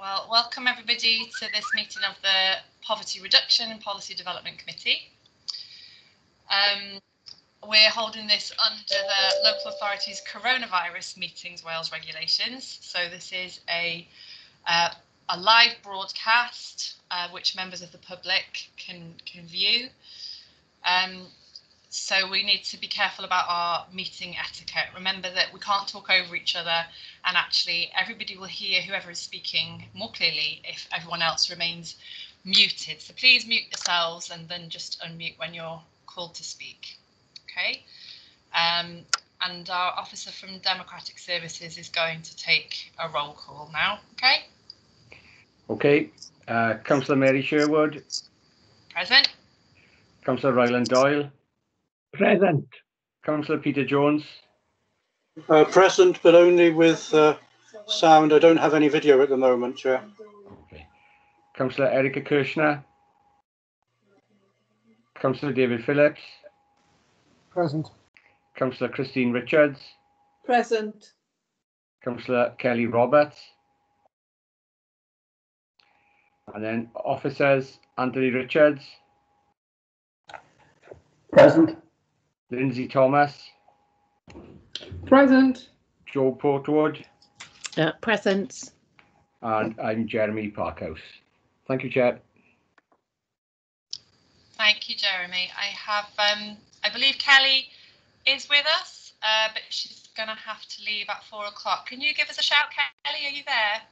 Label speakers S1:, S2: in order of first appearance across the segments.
S1: Well, welcome everybody to this meeting of the Poverty Reduction and Policy Development Committee. Um, we're holding this under the local authorities coronavirus meetings Wales regulations. So this is a uh, a live broadcast uh, which members of the public can can view. Um, so we need to be careful about our meeting etiquette. Remember that we can't talk over each other and actually everybody will hear whoever is speaking more clearly if everyone else remains muted. So please mute yourselves and then just unmute when you're called to speak. Okay. Um, and our officer from Democratic Services is going to take a roll call now. Okay.
S2: Okay. Uh, Councillor Mary Sherwood,
S1: Present.
S2: Councillor Ryland Doyle,
S3: Present.
S2: Councillor Peter Jones,
S4: Uh, present, but only with uh, sound. I don't have any video at the moment, Chair.
S2: Councillor Erika Kirchner, Councillor David Phillips,
S3: Present.
S2: Councillor Christine Richards,
S5: Present.
S2: Councillor Kelly Roberts, and then officers Anthony Richards,
S3: Present.
S2: Lindsay Thomas,
S5: Present.
S2: Joe Portwood,
S6: Uh, present.
S2: and I'm Jeremy Parkhouse. Thank you, Chair.
S1: Thank you, Jeremy. I have, um, I believe Kelly is with us, uh, but she's going to have to leave at four o'clock. Can you give us a shout, Kelly? Are you there?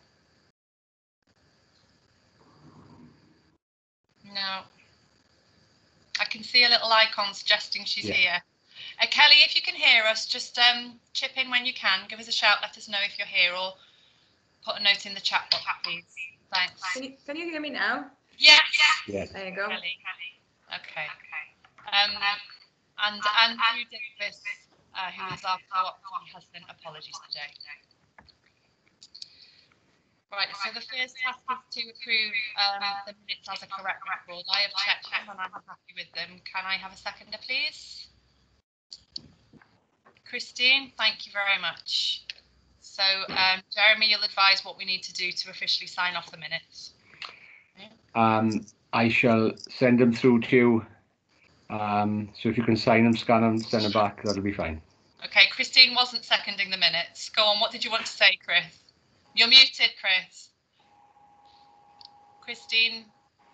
S1: No. I can see a little icon suggesting she's
S2: Yeah.
S1: here. Uh, Kelly, if you can hear us, just um, chip in when you can. Give us a shout. Let us know if you're here, or put a note in the chat box, please. Thanks.
S7: Can you, can you hear me now?
S1: Yeah.
S2: Yes.
S7: There you go.
S1: Kelly. Okay. Okay. Um, and Andrew Davis, uh, who is our co-op, he has sent apologies today. Right, so the first task is to approve um, the minutes as a correct record. I have checked them and I'm happy with them. Can I have a seconder, please? Christine, thank you very much. So, um, Jeremy, you'll advise what we need to do to officially sign off the minutes.
S2: Um, I shall send them through to you. Um, so if you can sign them, scan them, send them back, that'll be fine.
S1: Okay, Christine wasn't seconding the minutes. Go on, what did you want to say, Chris? You're muted, Chris. Christine,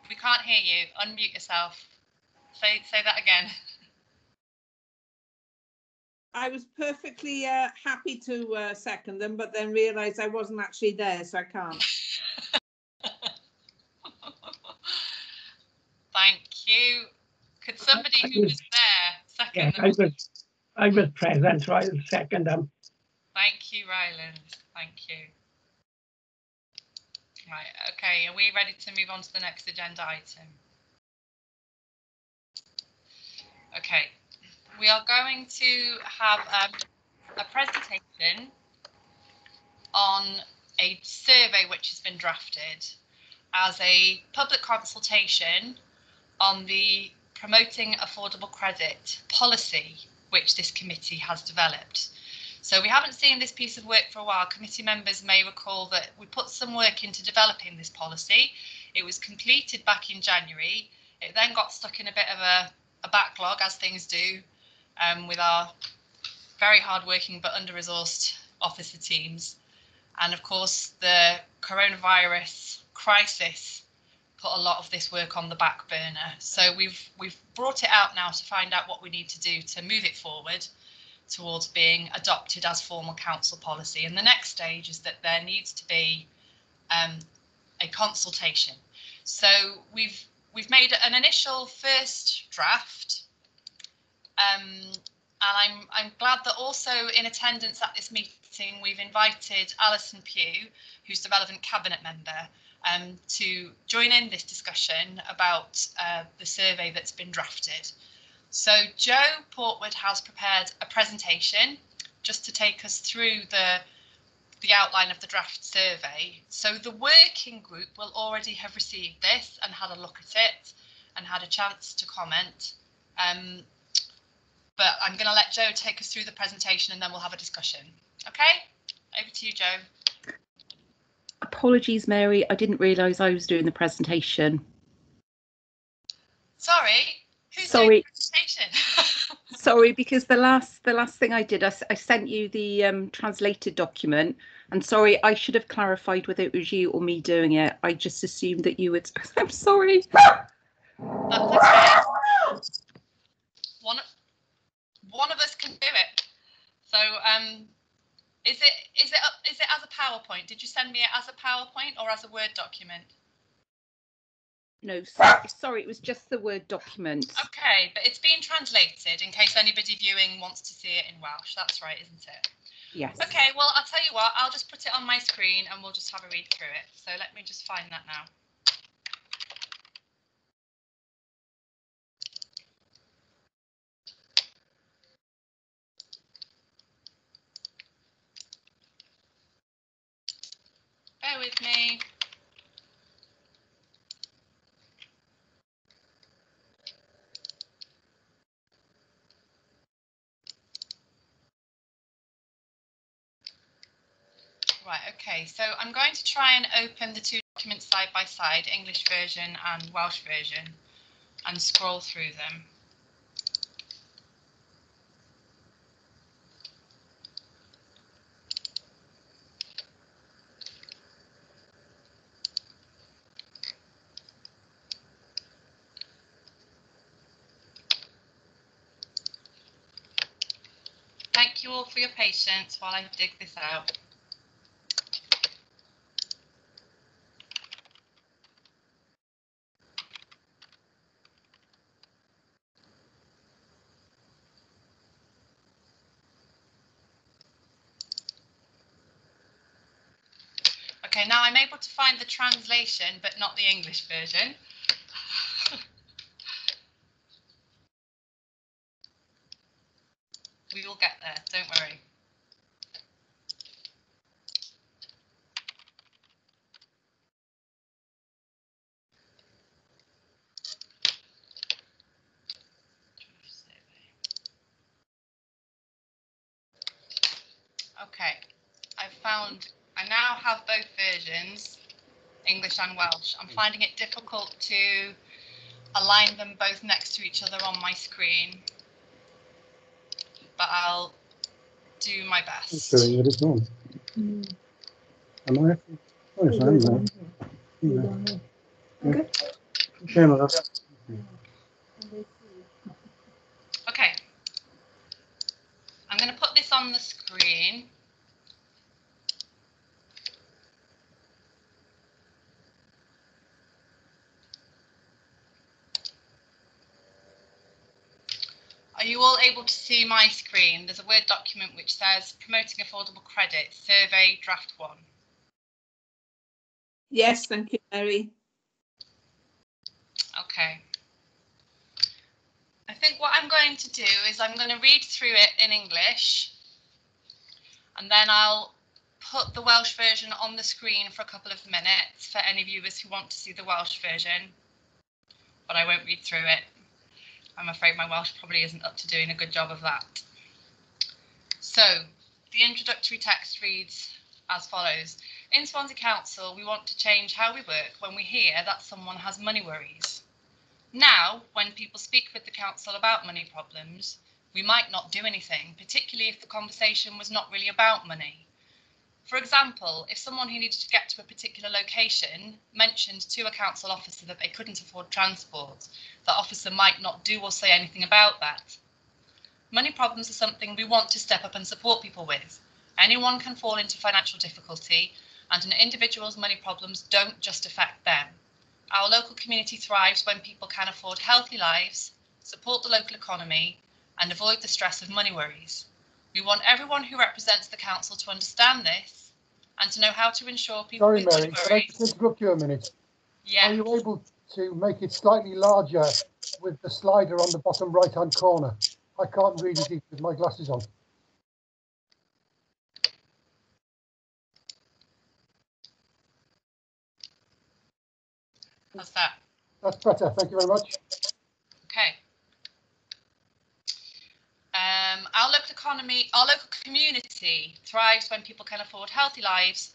S1: we can't hear you. Unmute yourself. Say say that again.
S5: I was perfectly uh, happy to uh, second them, but then realised I wasn't actually there, so I can't.
S1: Thank you. Could somebody
S3: I
S1: who
S3: was-
S1: was there
S3: Yes,
S1: second
S3: I
S1: them?
S3: was, I was present, so I'll second them.
S1: Thank you, Ryland. Thank you. Okay, are we ready to move on to the next agenda item? Okay, we are going to have um, a presentation on a survey which has been drafted as a public consultation on the promoting affordable credit policy which this committee has developed. So we haven't seen this piece of work for a while. Committee members may recall that we put some work into developing this policy. It was completed back in January. It then got stuck in a bit of a, a backlog, as things do, um, with our very hard-working but under-resourced officer teams. And of course, the coronavirus crisis put a lot of this work on the back burner. So we've we've brought it out now to find out what we need to do to move it forward towards being adopted as formal council policy. And the next stage is that there needs to be um, a consultation. So we've we've made an initial first draft. Um, and I'm I'm glad that also in attendance at this meeting we've invited Alyson Pugh, who's the relevant cabinet member, um, to join in this discussion about uh, the survey that's been drafted. So Joe Portwood has prepared a presentation just to take us through the the outline of the draft survey. So the working group will already have received this and had a look at it and had a chance to comment. Um, but I'm going to let Joe take us through the presentation and then we'll have a discussion. Okay, over to you, Joe.
S6: apologies, Mary. I didn't realise I was doing the presentation.
S1: Sorry, who's
S6: Sorry.
S1: doing the presentation?
S6: Sorry, because the last the last thing I did, I sent you the um, translated document, and sorry, I should have clarified whether it was you or me doing it. I just assumed that you would. I'm sorry.
S1: One, one of us can do it. So, um, is it is it is it as a PowerPoint? Did you send me it as a PowerPoint or as a Word document?
S6: No, sorry, ah. sorry, it was just the word document.
S1: Okay, but it's being translated in case anybody viewing wants to see it in Welsh. That's right, isn't it?
S6: Yes.
S1: Okay, well, I'll tell you what, I'll just put it on my screen and we'll just have a read through it. So let me just find that now. Bear with me. Right, okay, so I'm going to try and open the two documents side by side, English version and Welsh version, and scroll through them. Thank you all for your patience while I dig this out. Okay, now I'm able to find the translation, but not the English version. we will get there, don't worry. Okay, I've found, I now have both versions, English and Welsh. I'm mm. finding it difficult to align them both next to each other on my screen. But I'll do my best.
S4: Doing it as well. Am I? Oh, yes, I am now. Yeah. Okay, my love.
S1: Okay. I'm going to put this on the screen. Are you all able to see my screen? There's a Word document which says Promoting Affordable Credit, Survey Draft 1.
S5: Yes, thank you, Mary.
S1: Okay. I think what I'm going to do is I'm going to read through it in English and then I'll put the Welsh version on the screen for a couple of minutes for any viewers who want to see the Welsh version, but I won't read through it. I'm afraid my Welsh probably isn't up to doing a good job of that. So, the introductory text reads as follows. In Swansea Council, we want to change how we work when we hear that someone has money worries. Now, when people speak with the council about money problems, we might not do anything, particularly if the conversation was not really about money. For example, if someone who needed to get to a particular location mentioned to a council officer that they couldn't afford transport, the officer might not do or say anything about that. Money problems are something we want to step up and support people with. Anyone can fall into financial difficulty, and an individual's money problems don't just affect them. Our local community thrives when people can afford healthy lives, support the local economy, and avoid the stress of money worries. We want everyone who represents the council to understand this and to know how to ensure people
S7: Sorry, Mary, can I just interrupt you a minute? Are you able to make it slightly larger with the slider on the bottom right-hand corner? I can't read it with my glasses on.
S1: how's that?
S7: That's better, thank you very much.
S1: Okay. Um, our local economy, our local community thrives when people can afford healthy lives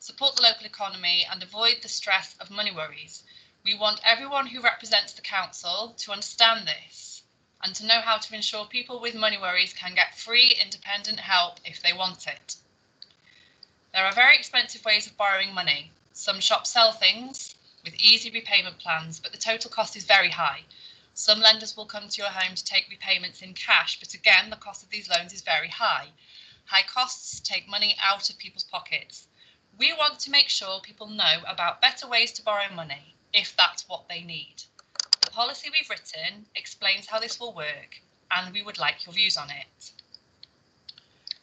S1: support the local economy and avoid the stress of money worries. We want everyone who represents the council to understand this and to know how to ensure people with money worries can get free independent help if they want it. There are very expensive ways of borrowing money. Some shops sell things with easy repayment plans, but the total cost is very high. Some lenders will come to your home to take repayments in cash, but again, the cost of these loans is very high. High costs take money out of people's pockets. We want to make sure people know about better ways to borrow money if that's what they need. The policy we've written explains how this will work, and we would like your views on it.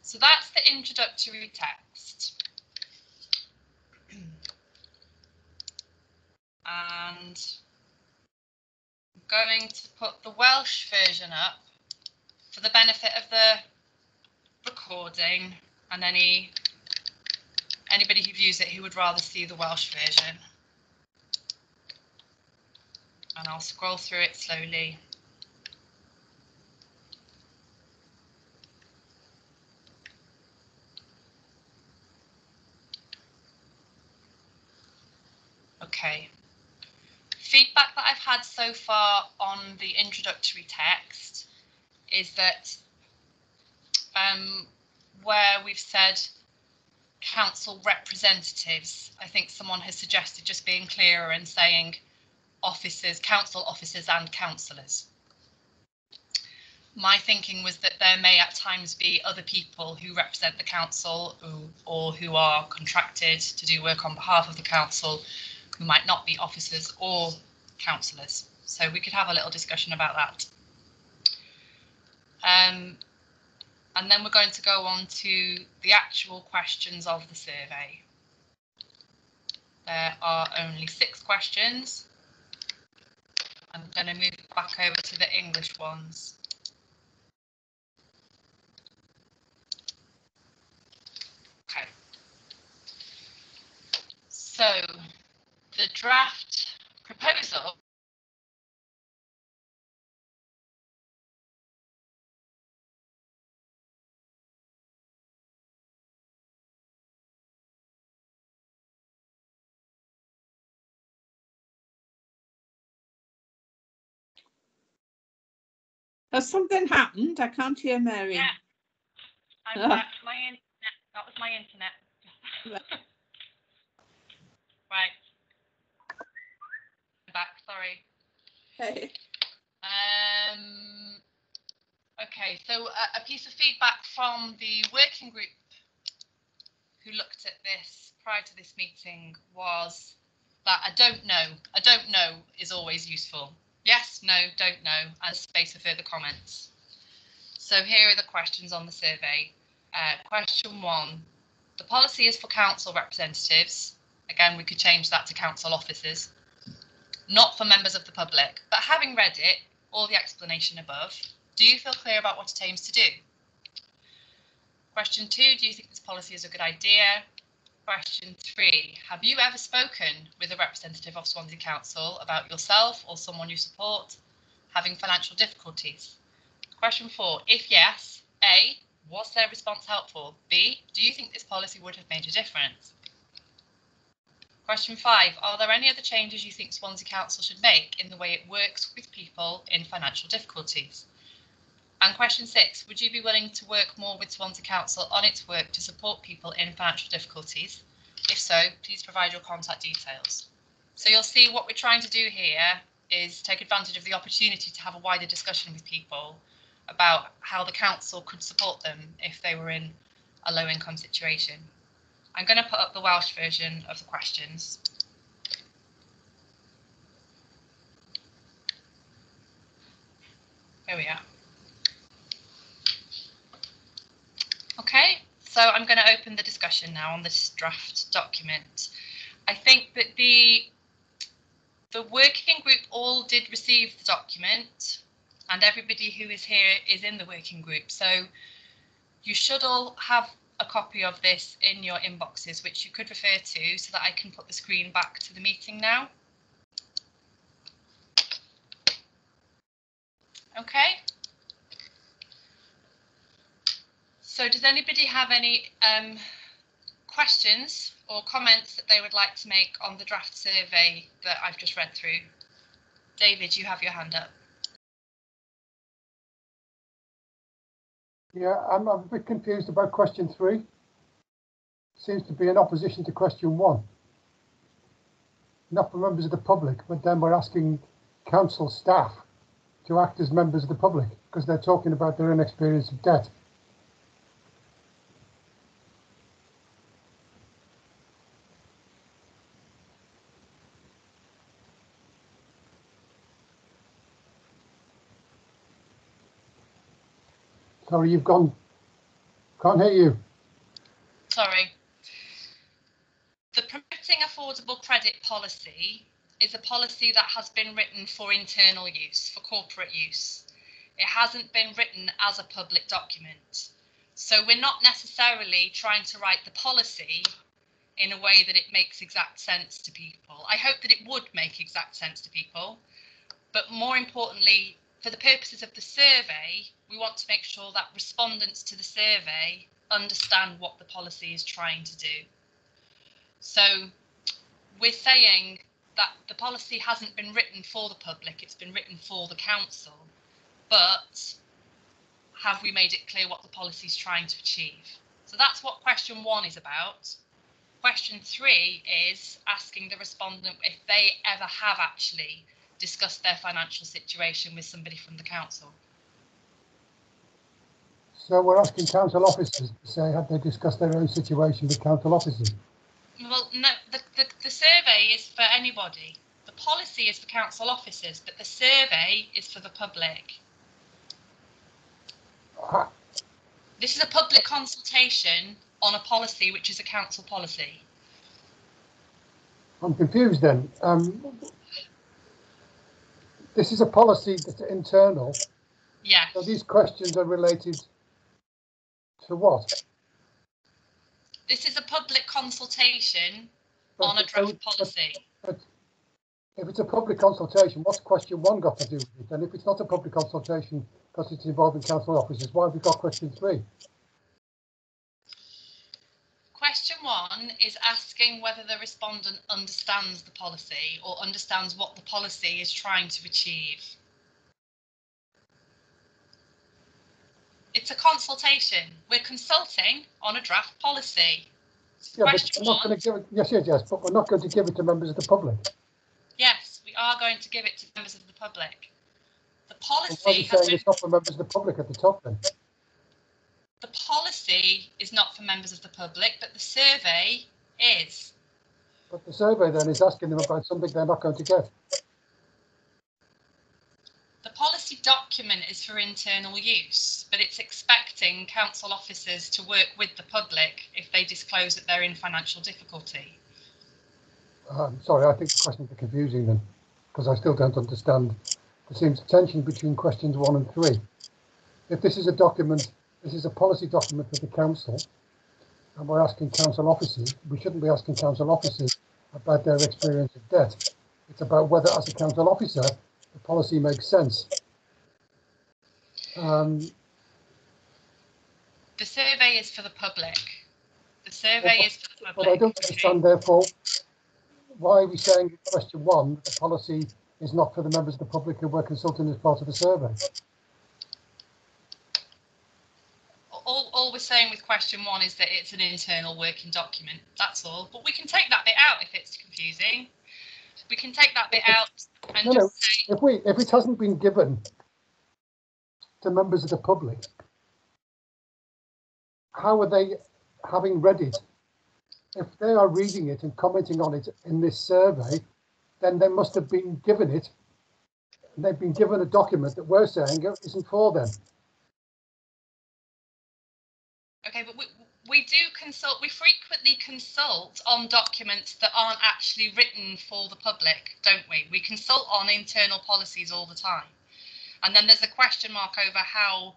S1: So that's the introductory text. and going to put the Welsh version up for the benefit of the recording and any anybody who views it who would rather see the Welsh version. And I'll scroll through it slowly. Okay. The feedback that I've had so far on the introductory text is that um, where we've said council representatives, I think someone has suggested just being clearer and saying officers, council officers and councillors. My thinking was that there may at times be other people who represent the council or who are contracted to do work on behalf of the council who might not be officers or councillors. So we could have a little discussion about that. Um, and then we're going to go on to the actual questions of the survey. There are only six questions. I'm going to move back over to the English ones. Okay. So the draft proposal
S5: Has something happened? I can't hear Mary.
S1: Yeah. I'm
S5: Ah.
S1: back. My internet. That was my internet. right. Sorry.
S5: Hey.
S1: Um. Okay. So a, a piece of feedback from the working group who looked at this prior to this meeting was that I don't know. I don't know is always useful. Yes, no, don't know, and space for further comments. So here are the questions on the survey. Uh, question one, the policy is for council representatives. Again, we could change that to council officers, not for members of the public. But having read it, all the explanation above, do you feel clear about what it aims to do? Question two, do you think this policy is a good idea? Question three, have you ever spoken with a representative of Swansea Council about yourself or someone you support having financial difficulties? Question four, if yes, A, was their response helpful? B, do you think this policy would have made a difference? Question five, are there any other changes you think Swansea Council should make in the way it works with people in financial difficulties? And question six, would you be willing to work more with Swansea Council on its work to support people in financial difficulties? If so, please provide your contact details. So you'll see what we're trying to do here is take advantage of the opportunity to have a wider discussion with people about how the council could support them if they were in a low income situation. I'm going to put up the Welsh version of the questions. There we are. Okay, so I'm going to open the discussion now on this draft document. I think that the the working group all did receive the document and everybody who is here is in the working group. So you should all have a copy of this in your inboxes, which you could refer to so that I can put the screen back to the meeting now. Okay. So does anybody have any um, questions or comments that they would like to make on the draft survey that I've just read through? David, you have your hand up.
S7: Yeah, I'm, a bit confused about question three. Seems to be in opposition to question one. Not for members of the public, but then we're asking council staff to act as members of the public because they're talking about their own experience of debt. Sorry, you've gone. Can't hear you.
S1: Sorry. The promoting affordable credit policy is a policy that has been written for internal use, for corporate use. It hasn't been written as a public document. So we're not necessarily trying to write the policy in a way that it makes exact sense to people. I hope that it would make exact sense to people, but more importantly, for the purposes of the survey, we want to make sure that respondents to the survey understand what the policy is trying to do. So we're saying that the policy hasn't been written for the public, it's been written for the council, but have we made it clear what the policy is trying to achieve? So that's what question one is about. Question three is asking the respondent if they ever have actually discussed their financial situation with somebody from the council.
S7: So we're asking council officers to say, have they discussed their own situation with council officers?
S1: Well, no, the, the, the survey is for anybody. The policy is for council officers, but the survey is for the public.
S7: Ah,
S1: This is a public consultation on a policy which is a council policy.
S7: I'm confused then. Um, this is a policy that's internal,
S1: Yes.
S7: so these questions are related to what?
S1: This is a public consultation
S7: But-
S1: on a draft policy.
S7: If it's a public consultation, what's question one got to do with it? And if it's not a public consultation because it's involving council officers, why have we got question three?
S1: Question one is asking whether the respondent understands the policy or understands what the policy is trying to achieve. It's a consultation. We're consulting on a draft policy.
S7: Yeah, but we're not
S1: one.
S7: going to give it, yes, yes, yes, but we're not going to give it to members of the public.
S1: Yes, we are going to give it to members of the public. The
S7: And Why are
S1: policy
S7: we
S1: has
S7: saying
S1: been,
S7: it's not for members of the public at the top then?
S1: the policy is not for members of the public, but the survey is.
S7: But the survey then is asking them about something they're not going to get.
S1: Policy document is for internal use, but it's expecting council officers to work with the public if they disclose that they're in financial difficulty.
S7: Um, sorry, I think the questions are confusing then, because I still don't understand. There seems tension between questions one and three. If this is a document, this is a policy document for the council, and we're asking council officers, we shouldn't be asking council officers about their experience of debt. It's about whether, as a council officer, the policy makes sense. Um,
S1: The survey is for the public. The survey is for the public.
S7: but I don't understand, therefore, why are we saying in question one, that the policy is not for the members of the public who were consulting as part of the survey?
S1: All, all we're saying with question one is that it's an internal working document. That's all. But we can take that bit out if it's confusing. We can take that bit out and
S7: No, no.
S1: say,
S7: If we, if it hasn't been given to members of the public, how are they having read it? If they are reading it and commenting on it in this survey, then they must have been given it. They've been given a document that we're saying isn't for them.
S1: Okay, but we, we do consult, we frequently consult on documents that aren't actually written for the public, don't we? We consult on internal policies all the time. And then there's a question mark over how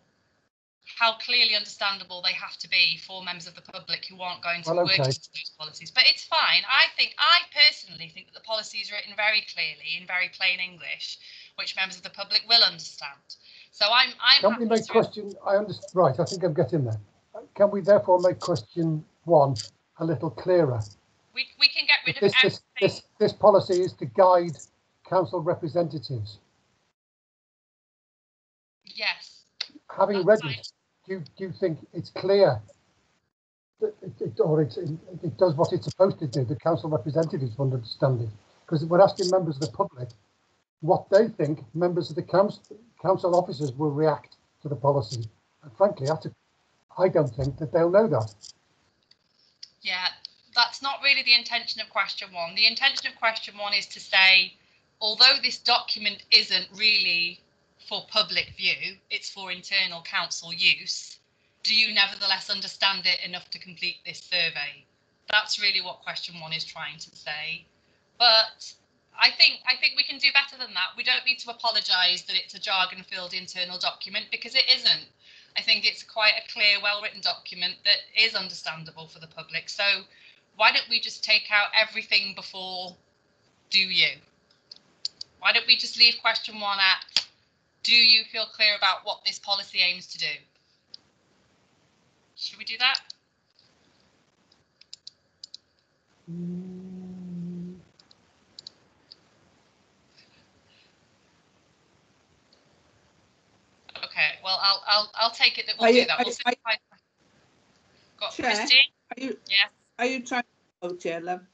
S1: how clearly understandable they have to be for members of the public who aren't going to
S7: Well,
S1: work
S7: okay.
S1: into those policies. But it's fine. I think I personally think that the policy is written very clearly in very plain English, which members of the public will understand. So I'm I'm
S7: Can we
S1: happy
S7: make
S1: to-
S7: question, I understand, right, I think I'm getting there. Can we therefore make question one a little clearer.
S1: We, we can get rid of
S7: This, this, this, this policy is to guide council representatives.
S1: Yes.
S7: Having
S1: That's
S7: read it, do you, do you think it's clear? that It, it, or it, it does what it's supposed to do, the council representatives will understand it? Because we're asking members of the public what they think members of the council, council officers will react to the policy. And frankly, I, t- I don't think that they'll know that.
S1: Yeah, that's not really the intention of question one. The intention of question one is to say, although this document isn't really for public view, it's for internal council use, do you nevertheless understand it enough to complete this survey? That's really what question one is trying to say. But I think I think we can do better than that. We don't need to apologise that it's a jargon-filled internal document because it isn't. I think it's quite a clear, well-written document that is understandable for the public. So why don't we just take out everything before do you? Why don't we just leave question one at do you feel clear about what this policy aims to do? Should we do that? Mm. Okay, well, I'll I'll I'll take it that we'll
S5: Are
S1: do
S5: you-
S1: that.
S5: are-
S1: We'll
S5: are-
S1: simplify. Got
S5: Chair?
S1: Christine?
S5: Are you,
S1: Yes.
S5: are you trying to vote, yeah, love?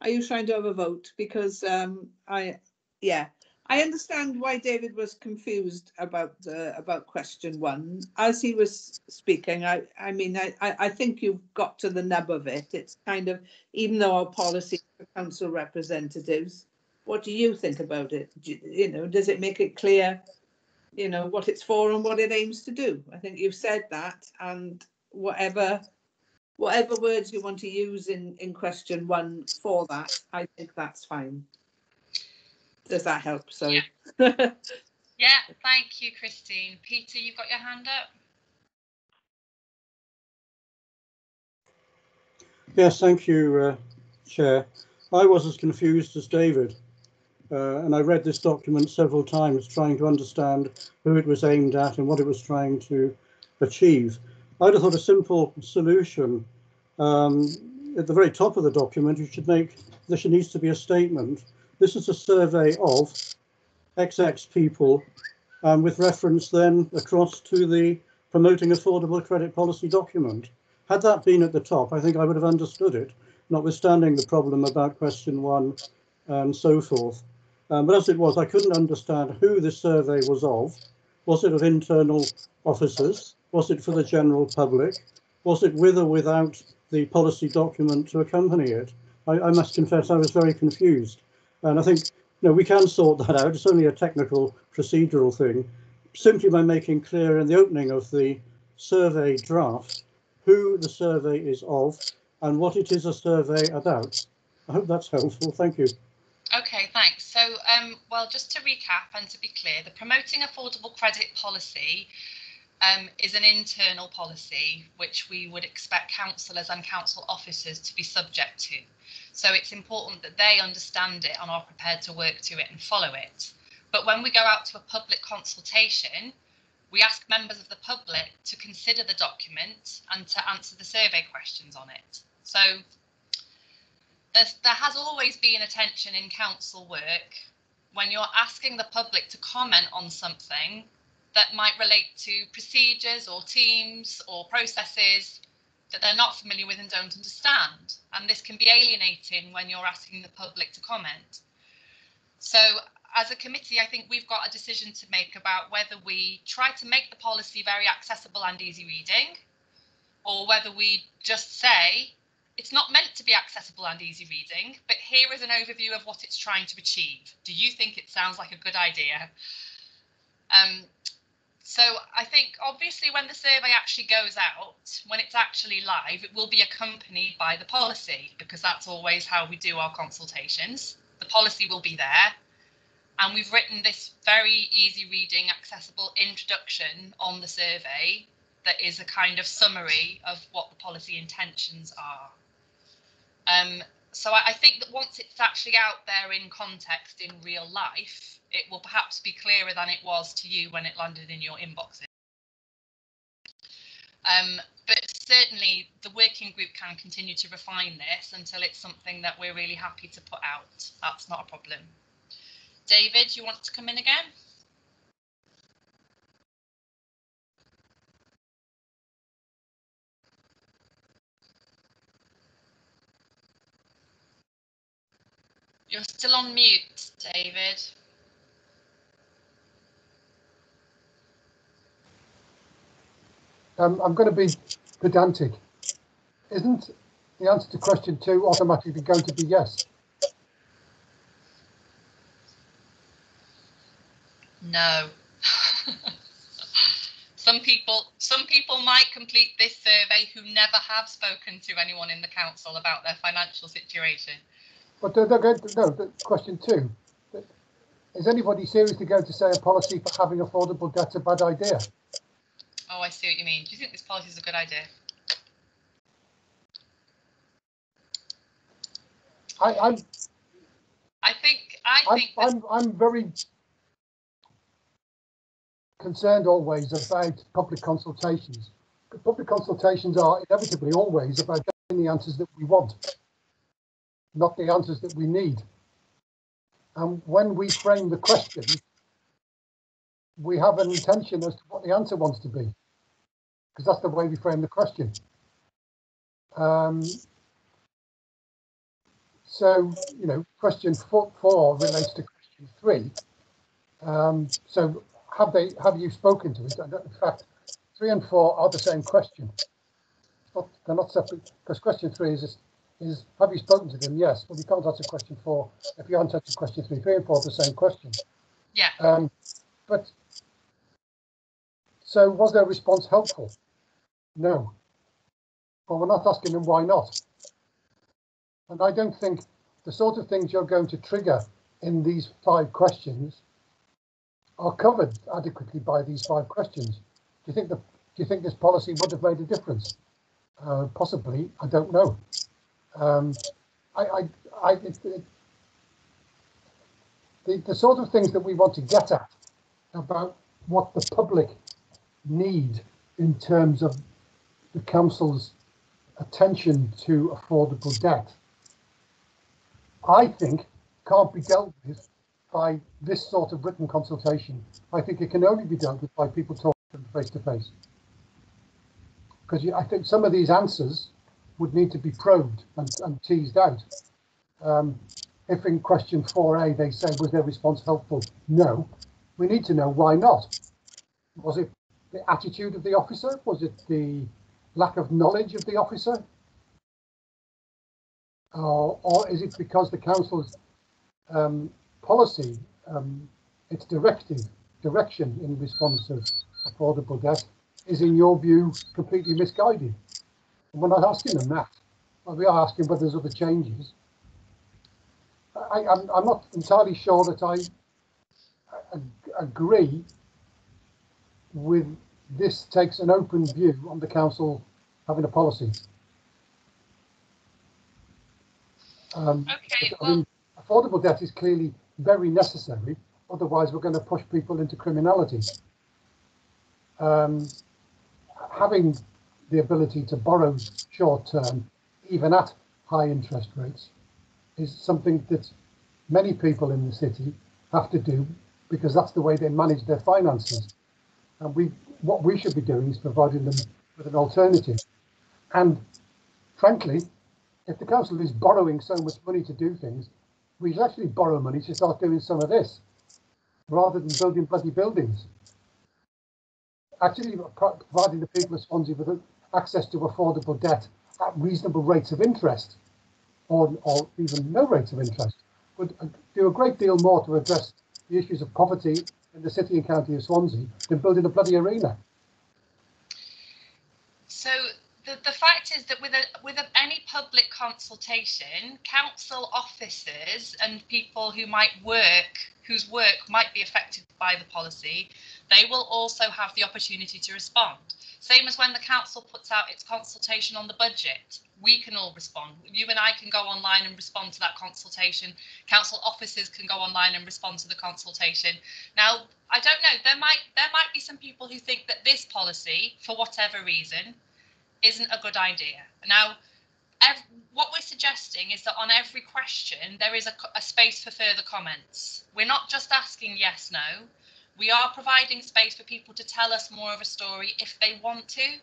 S5: Are you trying to have a vote? Because um, I, yeah, I understand why David was confused about uh, about question one. As he was speaking, I, I mean, I, I think you've got to the nub of it. It's kind of, even though our policy for council representatives, what do you think about it? Do you know, does it make it clear, you know, what it's for and what it aims to do? I think you've said that, and whatever whatever words you want to use in in question one for that, I think that's fine. Does that help? So
S1: Yeah. Yeah, thank you, Christine. Peter, you've got your hand up.
S4: Yes, thank you, uh, Chair. I was as confused as David, uh, and I read this document several times trying to understand who it was aimed at and what it was trying to achieve. I'd have thought a simple solution um, at the very top of the document, you should make should needs to be a statement. This is a survey of XX people, um, with reference then across to the promoting affordable credit policy document. Had that been at the top, I think I would have understood it, notwithstanding the problem about question one and so forth. Um, but as it was, I couldn't understand who this survey was of. Was it of internal officers? Was it for the general public? Was it with or without the policy document to accompany it? I, I must confess I was very confused. And I think you know, we can sort that out. It's only a technical procedural thing. Simply by making clear in the opening of the survey draft who the survey is of and what it is a survey about. I hope that's helpful. Thank you.
S1: Um, well, just to recap and to be clear, the promoting affordable credit policy um, is an internal policy which we would expect councillors and council officers to be subject to. So it's important that they understand it and are prepared to work to it and follow it. But when we go out to a public consultation, we ask members of the public to consider the document and to answer the survey questions on it. So there's, there has always been a tension in council work when you're asking the public to comment on something that might relate to procedures or teams or processes that they're not familiar with and don't understand. And this can be alienating when you're asking the public to comment. So as a committee, I think we've got a decision to make about whether we try to make the policy very accessible and easy reading, or whether we just say it's not meant to be accessible and easy reading, but here is an overview of what it's trying to achieve. Do you think it sounds like a good idea? Um, so I think obviously when the survey actually goes out, when it's actually live, it will be accompanied by the policy because that's always how we do our consultations. The policy will be there. And we've written this very easy reading, accessible introduction on the survey that is a kind of summary of what the policy intentions are. Um, so I, I think that once it's actually out there in context in real life, it will perhaps be clearer than it was to you when it landed in your inboxes. Um, but certainly the working group can continue to refine this until it's something that we're really happy to put out. That's not a problem. David, you want to come in again? You're still on mute, David.
S7: Um, I'm going to be pedantic. Isn't the answer to question two automatically going to be yes?
S1: No. some people some people might complete this survey who never have spoken to anyone in the council about their financial situation.
S7: But they're, they're going to, no, the question two. Is anybody seriously going to say a policy for having affordable debt's a bad idea?
S1: Oh, I see what you mean. Do you think this policy is a good idea?
S7: I, I'm
S1: I think I
S7: I'm,
S1: think that-
S7: I'm, I'm very concerned always about public consultations. Public consultations are inevitably always about getting the answers that we want, not the answers that we need. And when we frame the question, we have an intention as to what the answer wants to be, because that's the way we frame the question. Um, so, you know, question four, four relates to question three. Um, so have they, have you spoken to it? In fact, three and four are the same question. Not- They're not separate, because question three is, is, have you spoken to them? Yes. Well, you can't answer question four if you haven't answered question three. Three and four the same question.
S1: yeah.
S7: Um, but, so was their response helpful? No. Well, we're not asking them why not. And I don't think the sort of things you're going to trigger in these five questions are covered adequately by these five questions. Do you think the, do you think this policy would have made a difference? Uh, possibly, I don't know. Um, I, I, I, it, it, the, the sort of things that we want to get at about what the public need in terms of the council's attention to affordable debt, I think can't be dealt with by this sort of written consultation. I think it can only be dealt with by people talking face to face. Because I think some of these answers would need to be probed and, and teased out. Um, if in question 4A they say, was their response helpful? No. We need to know why not. Was it the attitude of the officer? Was it the lack of knowledge of the officer? Or, or is it because the council's um, policy, um, its directive, direction in response of affordable debt is, in your view, completely misguided? And we're not asking them that. Well, we are asking whether there's other changes. I, I'm, I'm not entirely sure that I ag- agree with this takes an open view on the council having a policy. Um,
S1: Okay.
S7: I mean, affordable debt is clearly very necessary. Otherwise, we're going to push people into criminality. Um, having the ability to borrow short term, even at high interest rates, is something that many people in the city have to do because that's the way they manage their finances. And we, what we should be doing is providing them with an alternative. And frankly, if the council is borrowing so much money to do things, we should actually borrow money to start doing some of this, rather than building bloody buildings. Actually, providing the people of Swansea with access to affordable debt at reasonable rates of interest, or, or even no rates of interest, would uh, do a great deal more to address the issues of poverty in the city and county of Swansea than building a bloody arena.
S1: So the, the fact is that with a with a, any public consultation, council officers and people who might work whose work might be affected by the policy, they will also have the opportunity to respond. Same as when the council puts out its consultation on the budget, we can all respond. You and I can go online and respond to that consultation. Council officers can go online and respond to the consultation. Now, I don't know. There might there might be some people who think that this policy, for whatever reason, isn't a good idea. Now, ev- what we're suggesting is that on every question, there is a, a space for further comments. We're not just asking yes, no. We are providing space for people to tell us more of a story if they want to.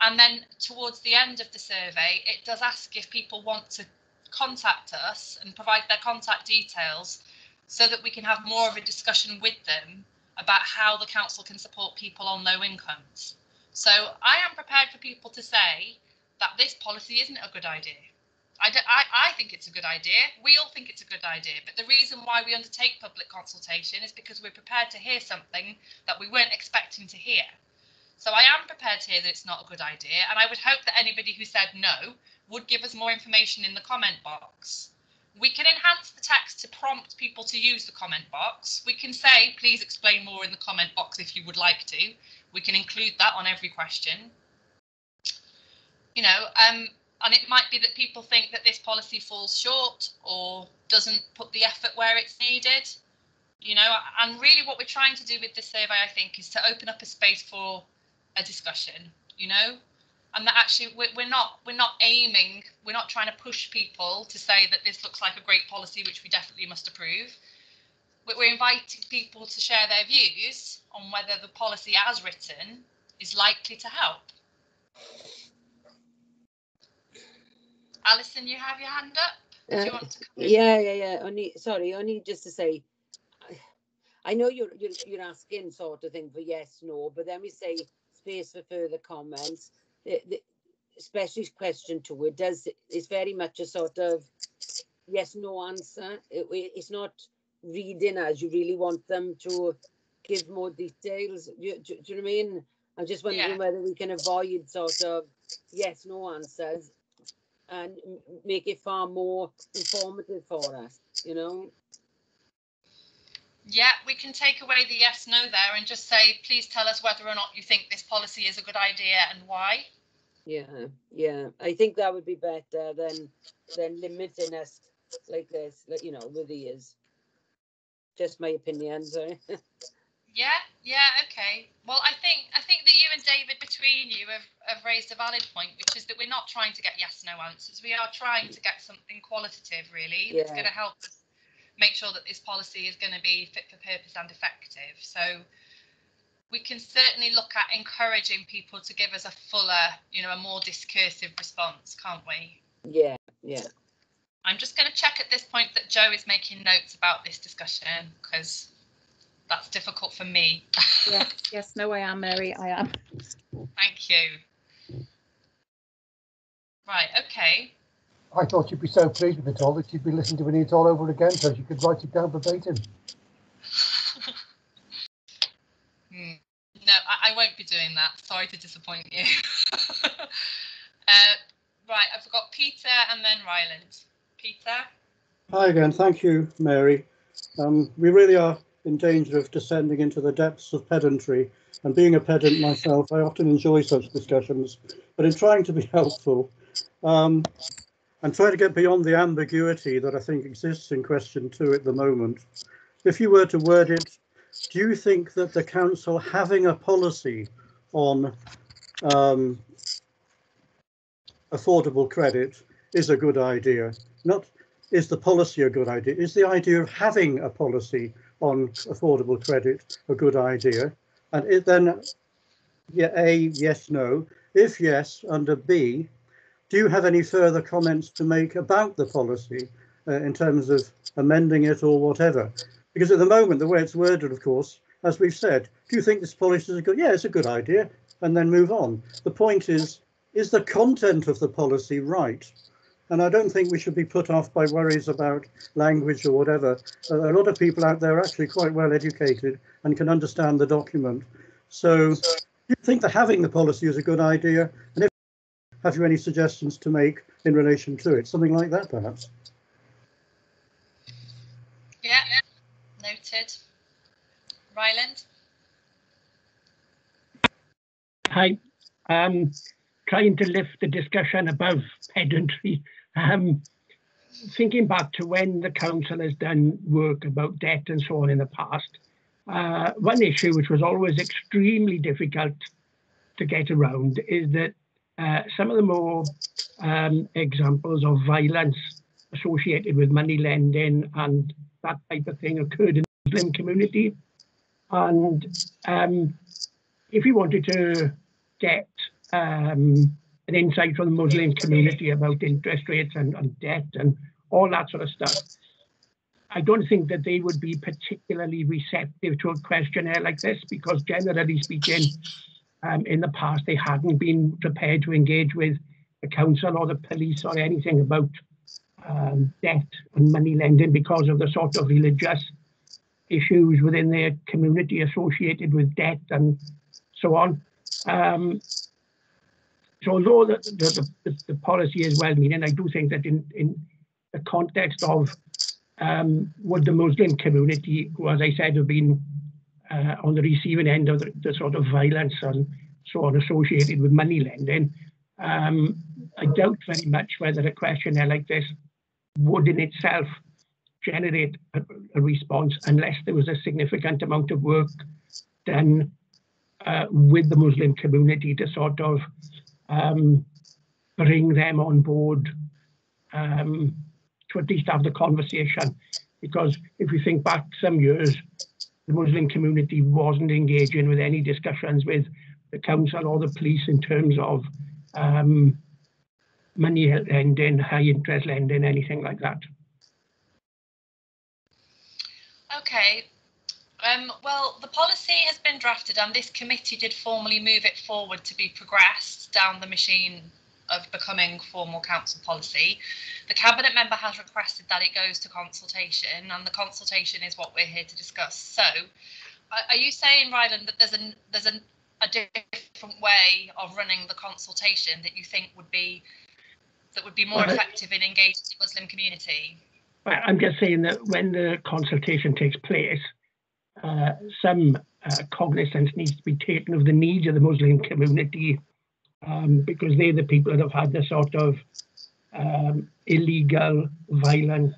S1: And then towards the end of the survey, it does ask if people want to contact us and provide their contact details so that we can have more of a discussion with them about how the council can support people on low incomes. So I am prepared for people to say that this policy isn't a good idea. I, do, I, I think it's a good idea. We all think it's a good idea. But the reason why we undertake public consultation is because we're prepared to hear something that we weren't expecting to hear. So I am prepared to hear that it's not a good idea. And I would hope that anybody who said no would give us more information in the comment box. We can enhance the text to prompt people to use the comment box. We can say, please explain more in the comment box if you would like to. We can include that on every question. You know, um, and it might be that people think that this policy falls short or doesn't put the effort where it's needed. You know, and really what we're trying to do with this survey, I think, is to open up a space for a discussion, you know, and that actually we're, not we're not aiming we're not trying to push people to say that this looks like a great policy which we definitely must approve we're inviting people to share their views on whether the policy as written is likely to help Alyson you have your hand up do you
S8: Uh,
S1: want to
S8: Yeah, yeah, yeah. Only, sorry, only just to say, I- I know you're, you're, you're asking sort of thing for yes, no, but then we say space for further comments. The, the, especially question two, it does, it's very much a sort of yes, no answer. It, it's not reading as you really want them to give more details. You, do, do you know what I mean? I'm just wondering
S1: Yeah.
S8: whether we can avoid sort of yes, no answers and make it far more informative for us, you know?
S1: Yeah, we can take away the yes no there and just say, please tell us whether or not you think this policy is a good idea and why.
S8: Yeah, yeah. I think that would be better than than limiting us like this, like, you know, with the years. Just my opinion, sorry.
S1: Yeah, yeah, okay. Well, I think I think that you and David between you have, have raised a valid point, which is that we're not trying to get yes no answers. We are trying to get something qualitative, really, that's
S8: Yeah.
S1: going to help us make sure that this policy is going to be fit for purpose and effective. So we can certainly look at encouraging people to give us a fuller, you know, a more discursive response, can't we?
S8: yeah, yeah.
S1: I'm just going to check at this point that Joe is making notes about this discussion because that's difficult for me.
S6: Yes, yes, no, I am, Mary, I am.
S1: Thank you. Right, okay.
S7: I thought you'd be so pleased with it all that you'd be listening to me it all over again so you could write it down verbatim.
S1: Hmm. No, I, I won't be doing that. Sorry to disappoint you. uh, right, I've got Peter and then Ryland. Peter?
S4: Hi again. Thank you, Mary. Um, we really are in danger of descending into the depths of pedantry. And being a pedant myself, I often enjoy such discussions. But in trying to be helpful, um, trying to get beyond the ambiguity that I think exists in question two at the moment. If you were to word it, do you think that the council having a policy on um, affordable credit is a good idea? Not is the policy a good idea? Is the idea of having a policy on affordable credit a good idea? And it then, yeah, A, yes, no. If yes, under B, do you have any further comments to make about the policy uh, in terms of amending it or whatever? Because at the moment, the way it's worded, of course, as we've said, do you think this policy is a good? Yeah, it's a good idea, and then move on. The point is, is the content of the policy right? And I don't think we should be put off by worries about language or whatever. A a lot of people out there are actually quite well educated and can understand the document. So, do you think that having the policy is a good idea? And if have you any suggestions to make in relation to it? Something like that, perhaps.
S1: Yeah, noted. Ryland?
S3: Hi. Um, trying to lift the discussion above pedantry. Um, thinking back to when the council has done work about debt and so on in the past, uh, one issue which was always extremely difficult to get around is that uh, some of the more um, examples of violence associated with money lending and that type of thing occurred in the Muslim community. And um, if you wanted to get um, an insight from the Muslim community about interest rates and, and debt and all that sort of stuff, I don't think that they would be particularly receptive to a questionnaire like this because generally speaking, um, in the past they hadn't been prepared to engage with the council or the police or anything about um, debt and money lending because of the sort of religious issues within their community associated with debt and so on. Um, so although the, the, the, the policy is well-meaning, I do think that in, in the context of um, the Muslim community, who, as I said, have been uh, on the receiving end of the, the, sort of violence and so on associated with money lending, um, I doubt very much whether a questionnaire like this would in itself generate a, a response unless there was a significant amount of work done uh, with the Muslim community to sort of um, bring them on board um, to at least have the conversation. Because if you think back some years, the Muslim community wasn't engaging with any discussions with the council or the police in terms of um, money lending, high interest lending, anything like that.
S1: Okay. Um, well, the policy has been drafted and this committee did formally move it forward to be progressed down the machine of becoming formal council policy. The cabinet member has requested that it goes to consultation and the consultation is what we're here to discuss. So are you saying, Ryland, that there's a, there's a, a different way of running the consultation that you think would be that would be more well, effective in engaging the Muslim community?
S3: I'm just saying that when the consultation takes place, uh, some uh, cognizance needs to be taken of the needs of the Muslim community um, because they're the people that have had the sort of um, illegal, violent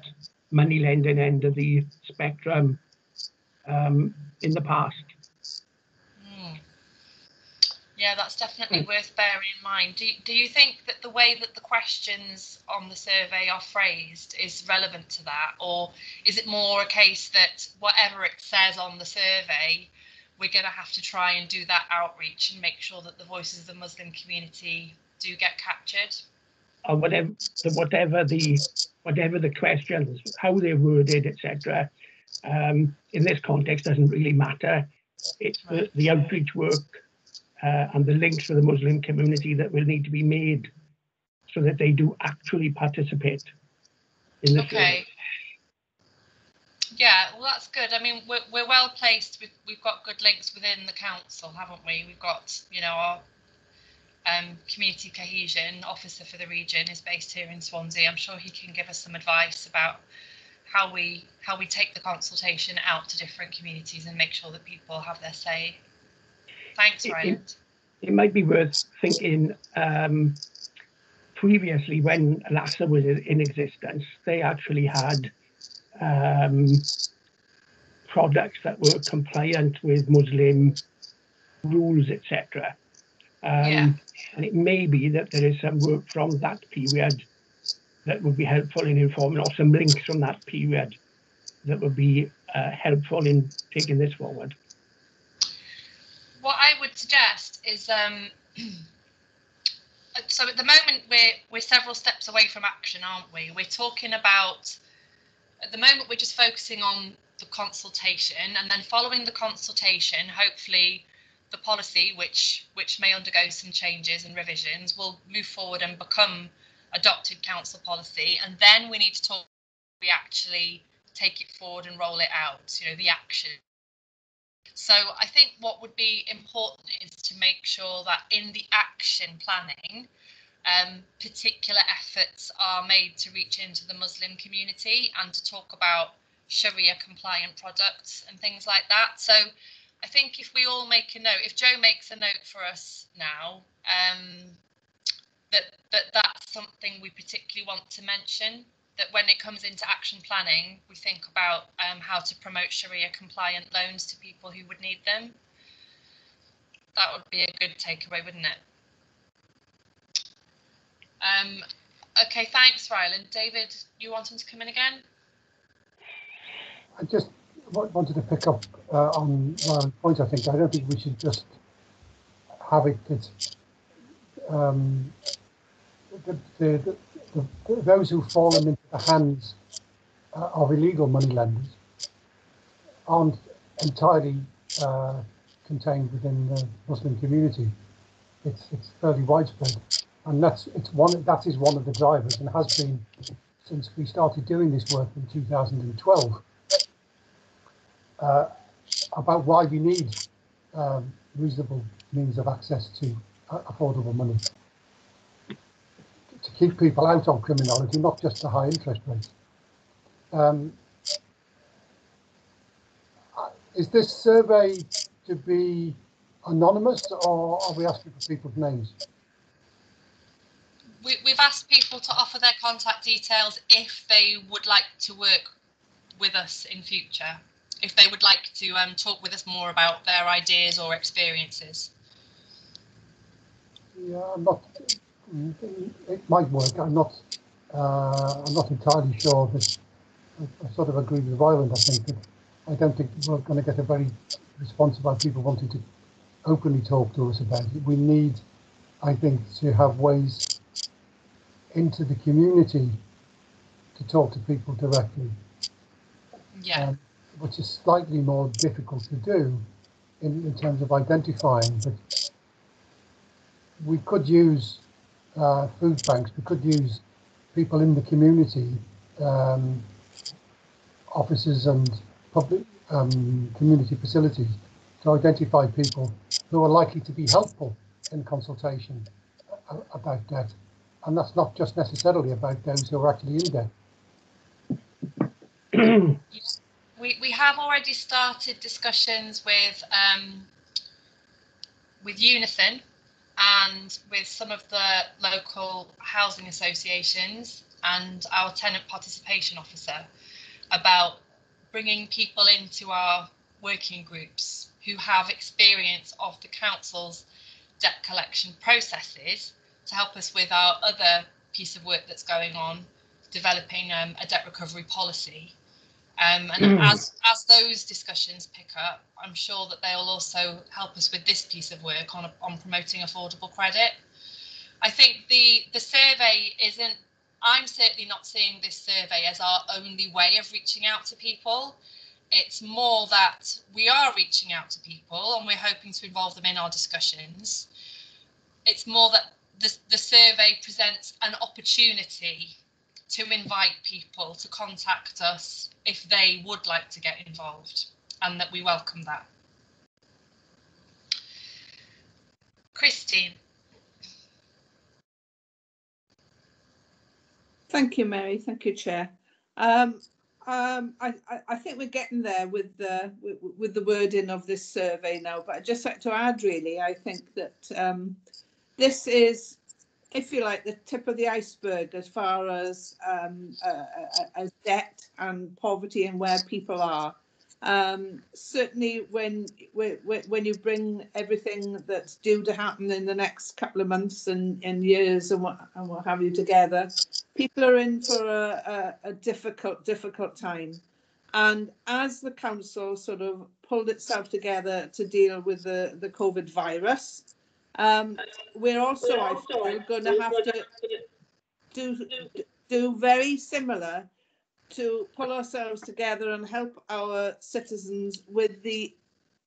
S3: money lending end of the spectrum um, in the past.
S1: Yeah, that's definitely mm. worth bearing in mind. Do, do you think that the way that the questions on the survey are phrased is relevant to that? Or is it more a case that whatever it says on the survey, we're going to have to try and do that outreach and make sure that the voices of the Muslim community do get captured?
S3: Or whatever, whatever the whatever the questions, how they're worded, etc. Um, in this context, doesn't really matter. It's the, the outreach work uh, and the links to the Muslim community that will need to be made so that they do actually participate in the
S1: okay. Yeah, well, that's good. I mean, we're, we're well placed. We've, we've got good links within the council, haven't we? We've got, you know, our um, community cohesion officer for the region is based here in Swansea. I'm sure he can give us some advice about how we how we take the consultation out to different communities and make sure that people have their say Thanks, Ryan. It,
S3: it, might be worth thinking um, previously when LASA was in existence, they actually had um, products that were compliant with Muslim rules, etc. Um, yeah. And it may be that there is some work from that period that would be helpful in informing, or some links from that period that would be uh, helpful in taking this forward
S1: I would suggest is um, so at the moment we're we're several steps away from action, aren't we? We're talking about at the moment we're just focusing on the consultation, and then following the consultation, hopefully the policy, which which may undergo some changes and revisions, will move forward and become adopted council policy, and then we need to talk. We actually take it forward and roll it out. You know, the action so I think what would be important is to make sure that in the action planning, um, particular efforts are made to reach into the Muslim community and to talk about Sharia compliant products and things like that. So I think if we all make a note, if Joe makes a note for us now, um, that, that that's something we particularly want to mention that when it comes into action planning, we think about um, how to promote Sharia compliant loans to people who would need them. That would be a good takeaway, wouldn't it? Um, okay, thanks, Ryland. David, you want him to come in again?
S7: I just wanted to pick up uh, on one point. I think I don't think we should just have it that um, the, the, those who've fallen into the hands uh, of illegal money lenders aren't entirely uh, contained within the Muslim community. It's it's fairly widespread, and that's it's one that is one of the drivers and has been since we started doing this work in 2012 uh, about why we need um, reasonable means of access to uh, affordable money keep people out of criminality, not just the high interest rates. Um, is this survey to be anonymous or are we asking for people's names?
S1: We, we've asked people to offer their contact details if they would like to work with us in future, if they would like to um, talk with us more about their ideas or experiences.
S7: Yeah, I'm not. It might work. I'm not. Uh, I'm not entirely sure. But I, I sort of agree with Ryland. I think that I don't think we're going to get a very response about people wanting to openly talk to us about it. We need, I think, to have ways into the community to talk to people directly,
S1: Yeah,
S7: um, which is slightly more difficult to do in, in terms of identifying. But we could use uh, food banks, we could use people in the community, um, offices and public um, community facilities to identify people who are likely to be helpful in consultation about debt. And that's not just necessarily about those who are actually in debt.
S1: we, we have already started discussions with um, with Unithan and with some of the local housing associations and our tenant participation officer about bringing people into our working groups who have experience of the council's debt collection processes to help us with our other piece of work that's going on developing um, a debt recovery policy um, and as as those discussions pick up, I'm sure that they'll also help us with this piece of work on on promoting affordable credit. I think the the survey isn't. I'm certainly not seeing this survey as our only way of reaching out to people. It's more that we are reaching out to people and we're hoping to involve them in our discussions. It's more that the, the survey presents an opportunity to invite people to contact us if they would like to get involved and that we welcome that. Christine,
S5: Thank you, Mary. Thank you, Chair. Um, um, I, I, think we're getting there with the with, with the wording of this survey now. But I'd just like to add, really, I think that um, this is, if you like, the tip of the iceberg as far as um, uh, as debt and poverty and where people are. Um, certainly, when, when when you bring everything that's due to happen in the next couple of months and, and years and what and what have you together, people are in for a, a, a difficult, difficult time. And as the council sort of pulled itself together to deal with the, the COVID virus, um, we're also, I feel, going to have to do, do very similar to pull ourselves together and help our citizens with the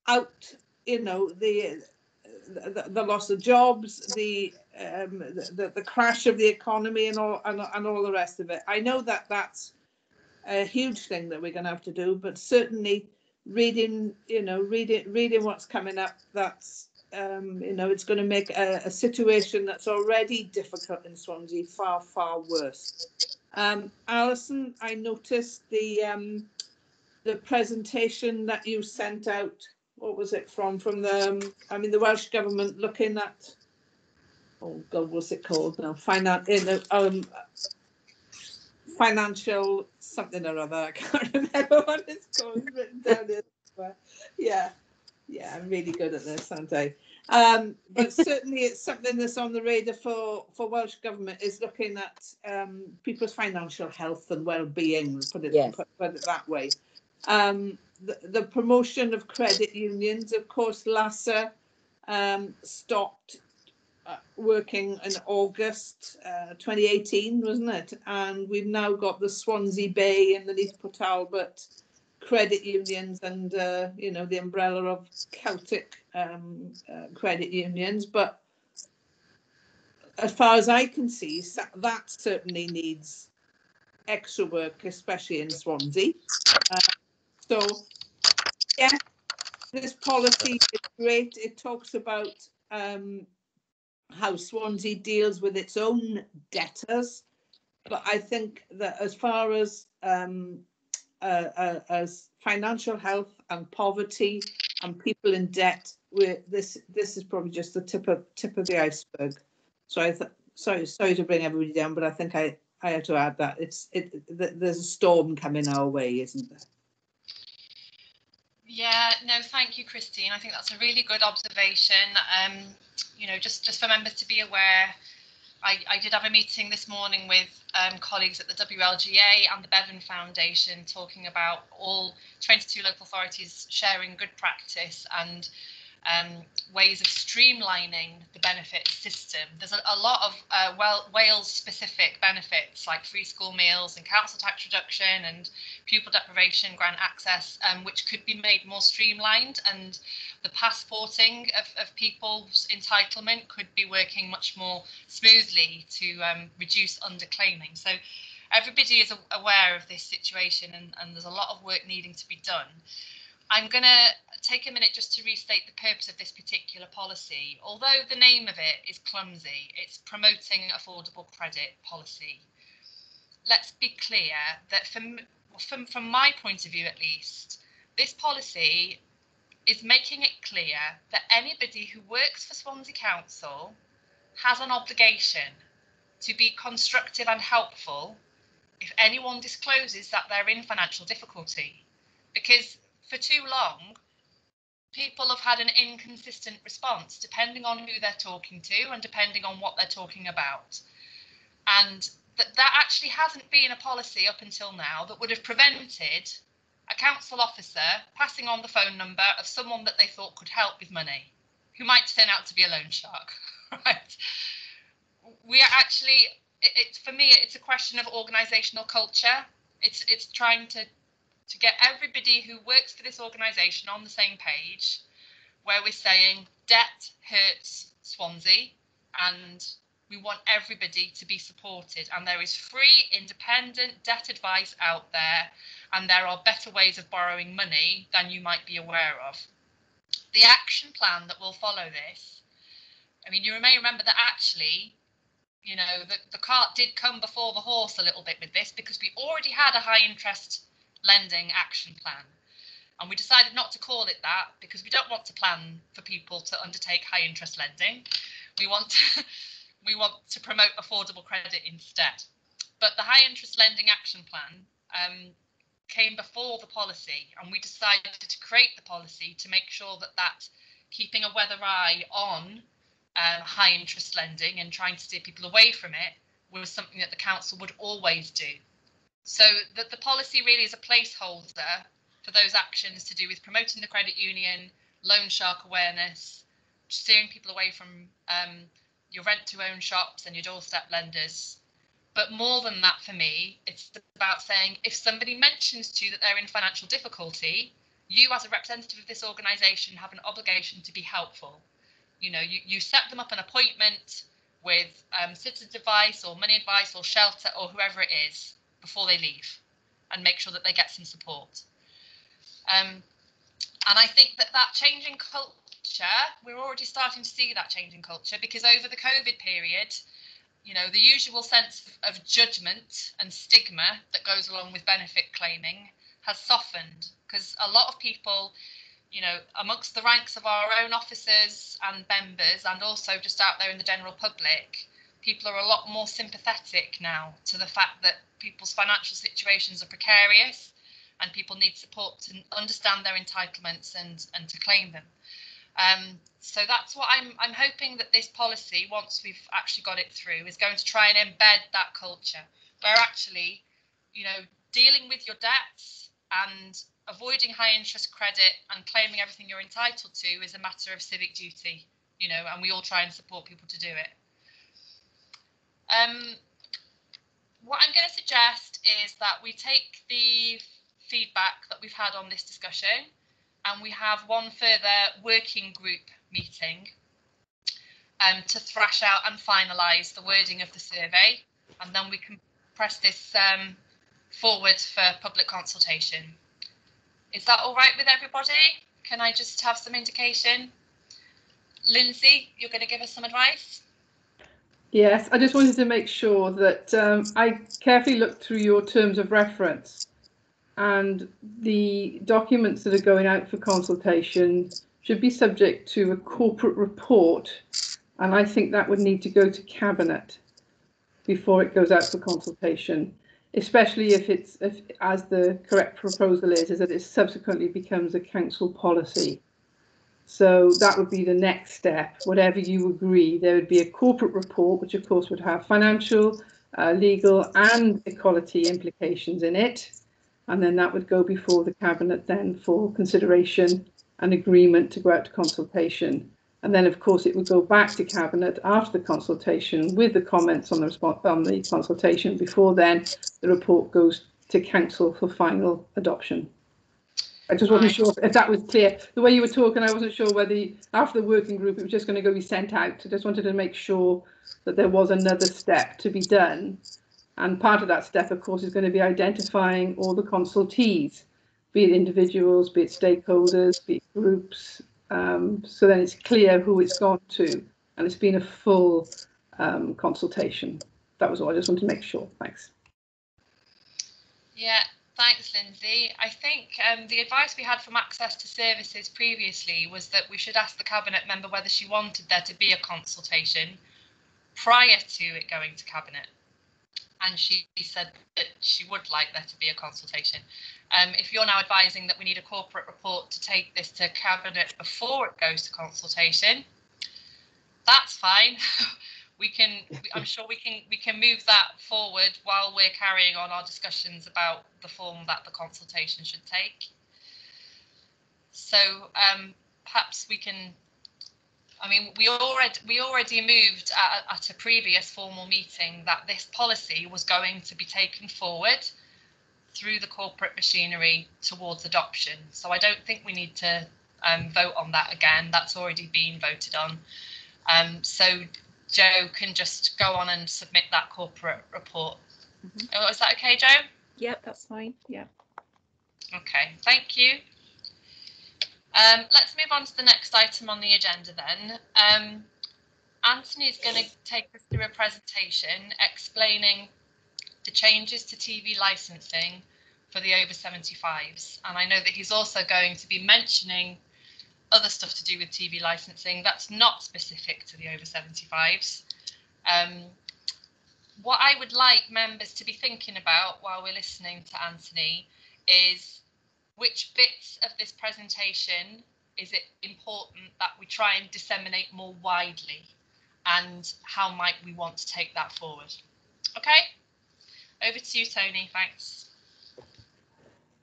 S5: out, you know, the the, the loss of jobs, the, um, the the crash of the economy, and all and, and all the rest of it. I know that that's a huge thing that we're going to have to do, but certainly reading, you know, reading reading what's coming up, that's um, you know, it's going to make a, a situation that's already difficult in Swansea far far worse. Um, Alyson, I noticed the um, the presentation that you sent out. What was it from? From the, um, I mean, the Welsh government looking at. Oh God, what's it called now? Finan in the, um, financial something or other. I can't remember what it's called. Written down. Yeah, yeah, I'm really good at this, aren't I? Um, but certainly it's something that's on the radar for, for Welsh Government is looking at um, people's financial health and well-being, put it,
S8: Yes.
S5: put, put it that way. Um, the, the promotion of credit unions, of course, LASA um, stopped uh, working in August uh, 2018, wasn't it? And we've now got the Swansea Bay and the Neath Port Talbot credit unions and, uh, you know, the umbrella of Celtic um, uh, credit unions. But as far as I can see, that certainly needs extra work, especially in Swansea. Uh, so, yeah, this policy is great. It talks about um, how Swansea deals with its own debtors. But I think that as far as um, uh, as financial health and poverty and people in debt, we're, this this is probably just the tip of tip of the iceberg. So I th- sorry sorry to bring everybody down, but I think I I have to add that it's it th- there's a storm coming our way, isn't there?
S1: Yeah, no, thank you, Christine. I think that's a really good observation. Um, you know, just just for members to be aware, I, I did have a meeting this morning with um, colleagues at the WLGA and the Bevan Foundation talking about all 22 local authorities sharing good practice and um, ways of streamlining the benefit system. There's a, a lot of uh, well, Wales specific benefits like free school meals and council tax reduction and pupil deprivation grant access, um, which could be made more streamlined and the passporting of, of people's entitlement could be working much more smoothly to um, reduce underclaiming. So everybody is aware of this situation and, and there's a lot of work needing to be done. I'm going to take a minute just to restate the purpose of this particular policy. Although the name of it is clumsy, it's promoting affordable credit policy. Let's be clear that from, from, from my point of view at least, this policy is making it clear that anybody who works for Swansea Council has an obligation to be constructive and helpful if anyone discloses that they're in financial difficulty. Because for too long, people have had an inconsistent response depending on who they're talking to and depending on what they're talking about. And that, that actually hasn't been a policy up until now that would have prevented a council officer passing on the phone number of someone that they thought could help with money, who might turn out to be a loan shark, right? We are actually, it, for me, it's a question of organisational culture. It's it's trying to to get everybody who works for this organisation on the same page, where we're saying debt hurts Swansea, and we want everybody to be supported. And there is free, independent debt advice out there, and there are better ways of borrowing money than you might be aware of. The action plan that will follow this, I mean, you may remember that actually, you know, the, the cart did come before the horse a little bit with this because we already had a high interest lending action plan. And we decided not to call it that because we don't want to plan for people to undertake high interest lending. We want to, we want to promote affordable credit instead. But the high interest lending action plan um, came before the policy, and we decided to create the policy to make sure that that keeping a weather eye on um, high interest lending and trying to steer people away from it was something that the council would always do. So that the policy really is a placeholder for those actions to do with promoting the credit union, loan shark awareness, steering people away from um, your rent to own shops and your doorstep lenders. But more than that, for me, it's about saying if somebody mentions to you that they're in financial difficulty, you as a representative of this organisation have an obligation to be helpful. You know, you, you set them up an appointment with um, citizen advice or money advice or shelter or whoever it is before they leave and make sure that they get some support. Um, and I think that that changing culture, we're already starting to see that changing culture because over the COVID period, you know, the usual sense of judgment and stigma that goes along with benefit claiming has softened because a lot of people, you know, amongst the ranks of our own officers and members and also just out there in the general public, people are a lot more sympathetic now to the fact that people's financial situations are precarious and people need support to understand their entitlements and, and to claim them. Um, so that's what I'm I'm hoping that this policy, once we've actually got it through, is going to try and embed that culture where actually, you know, dealing with your debts and avoiding high interest credit and claiming everything you're entitled to is a matter of civic duty, you know, and we all try and support people to do it. Um, what I'm going to suggest is that we take the feedback that we've had on this discussion and we have one further working group meeting um, to thrash out and finalise the wording of the survey and then we can press this um, forward for public consultation. Is that all right with everybody? Can I just have some indication? Lindsay, you're going to give us some advice?
S9: Yes, I just wanted to make sure that um, I carefully looked through your terms of reference and the documents that are going out for consultation should be subject to a corporate report and I think that would need to go to cabinet before it goes out for consultation especially if it's if, as the correct proposal is is that it subsequently becomes a council policy so that would be the next step whatever you agree there would be a corporate report which of course would have financial uh, legal and equality implications in it and then that would go before the cabinet then for consideration and agreement to go out to consultation and then, of course, it would go back to Cabinet after the consultation with the comments on the, response, on the consultation. Before then, the report goes to Council for final adoption. I just wasn't sure if that was clear. The way you were talking, I wasn't sure whether after the working group it was just going to go be sent out. I just wanted to make sure that there was another step to be done. And part of that step, of course, is going to be identifying all the consultees, be it individuals, be it stakeholders, be it groups, um, so then it's clear who it's gone to, and it's been a full um, consultation. That was all. I just wanted to make sure. Thanks.
S1: Yeah, thanks, Lindsay. I think um, the advice we had from Access to Services previously was that we should ask the Cabinet member whether she wanted there to be a consultation prior to it going to Cabinet. And she said that she would like there to be a consultation. Um, if you're now advising that we need a corporate report to take this to cabinet before it goes to consultation, that's fine. we can, I'm sure we can, we can move that forward while we're carrying on our discussions about the form that the consultation should take. So um, perhaps we can. I mean, we already we already moved at, at a previous formal meeting that this policy was going to be taken forward through the corporate machinery towards adoption. So I don't think we need to um, vote on that again. That's already been voted on. Um, so Joe can just go on and submit that corporate report. Mm -hmm. Oh, is that okay, Joe?
S6: Yep, that's fine. Yeah.
S1: Okay, thank you. Um, let's move on to the next item on the agenda then. Um, Anthony is going to take us through a presentation explaining the changes to TV licensing for the over 75s. And I know that he's also going to be mentioning other stuff to do with TV licensing that's not specific to the over 75s. Um, what I would like members to be thinking about while we're listening to Anthony is which bits of this presentation is it important that we try and disseminate more widely and how might we want to take that forward? Okay? Over to you, Tony. Thanks.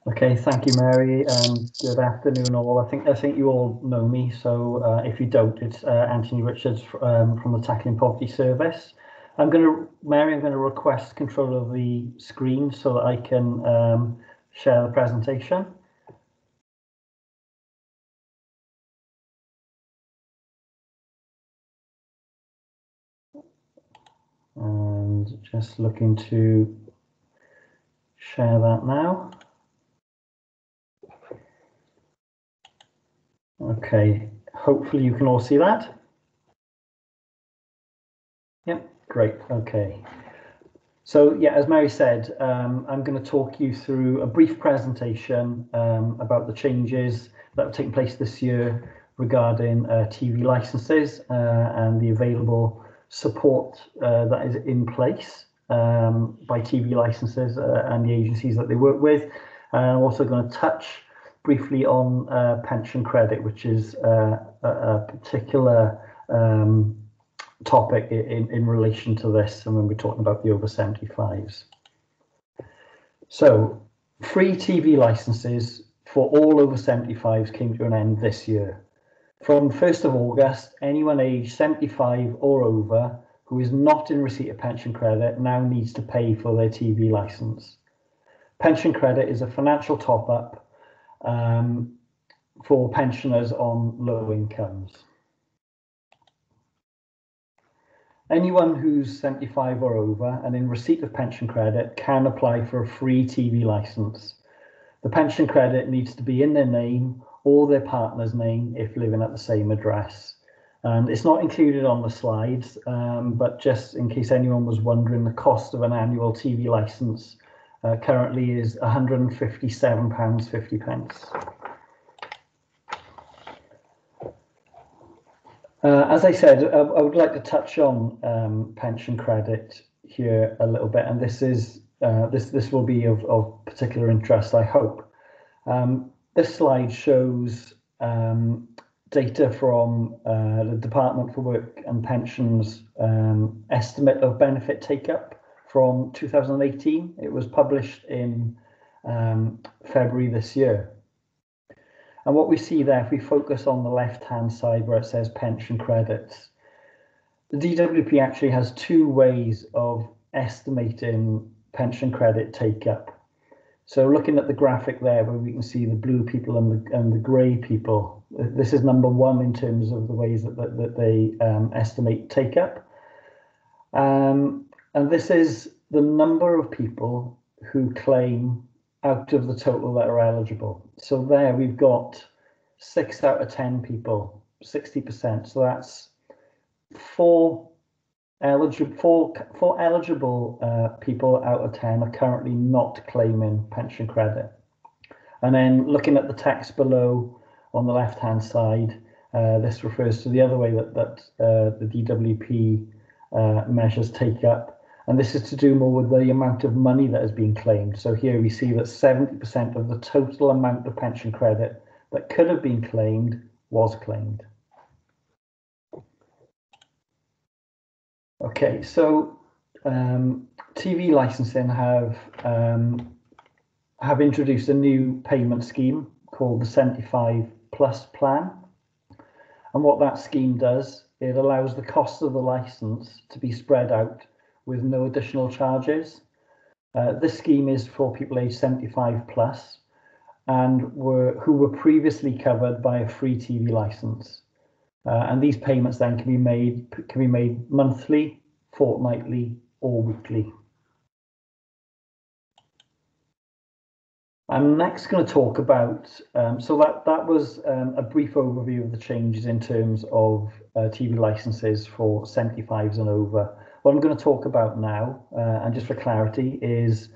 S10: Okay, thank you, Mary. Um, good afternoon, all. I think I think you all know me. So uh, if you don't, it's uh, Anthony Richards um, from the Tackling Poverty Service. I'm going to, Mary, I'm going to request control of the screen so that I can um, share the presentation. And just looking to share that now. Okay, hopefully you can all see that. Yep, great, okay. So yeah, as Mary said, um, I'm going to talk you through a brief presentation um, about the changes that have taken place this year regarding uh, TV licenses uh, and the available support uh, that is in place um, by TV licenses uh, and the agencies that they work with. And I'm also going to touch briefly on uh, pension credit, which is uh, a, a, particular um, topic in, in relation to this, and when we're talking about the over 75s. So, free TV licenses for all over 75s came to an end this year. From 1st of August, anyone aged 75 or over who is not in receipt of pension credit now needs to pay for their TV license. Pension credit is a financial top up um, for pensioners on low incomes. Anyone who's 75 or over and in receipt of pension credit can apply for a free TV license. The pension credit needs to be in their name or their partner's name if living at the same address. And it's not included on the slides, um, but just in case anyone was wondering, the cost of an annual TV license uh, currently is £157.50. pence. Uh, as I said, I, I, would like to touch on um, pension credit here a little bit, and this is uh, this this will be of, of particular interest, I hope. Um, this slide shows um, data from uh, the Department for Work and Pensions um, estimate of benefit take up from 2018. It was published in um, February this year. And what we see there, if we focus on the left-hand side where it says pension credits, the DWP actually has two ways of estimating pension credit take up. So looking at the graphic there where we can see the blue people and the, and the grey people, this is number one in terms of the ways that, that, that they um, estimate take up. Um, and this is the number of people who claim out of the total that are eligible. So there we've got six out of 10 people, 60%. So that's four eligible four, four eligible uh, people out of 10 are currently not claiming pension credit. And then looking at the text below on the left hand side, uh, this refers to the other way that, that uh, the DWP uh, measures take up and this is to do more with the amount of money that has been claimed. So here we see that 70% of the total amount of pension credit that could have been claimed was claimed. Okay, so um, TV licensing have um, have introduced a new payment scheme called the 75 plus plan. And what that scheme does, it allows the cost of the license to be spread out with no additional charges. Uh, this scheme is for people aged 75 plus and were who were previously covered by a free TV license. Uh, and these payments then can be made can be made monthly, fortnightly, or weekly. I'm next going to talk about, um, so that, that was um, a brief overview of the changes in terms of uh, TV licenses for 75s and over. What I'm going to talk about now, uh, and just for clarity, is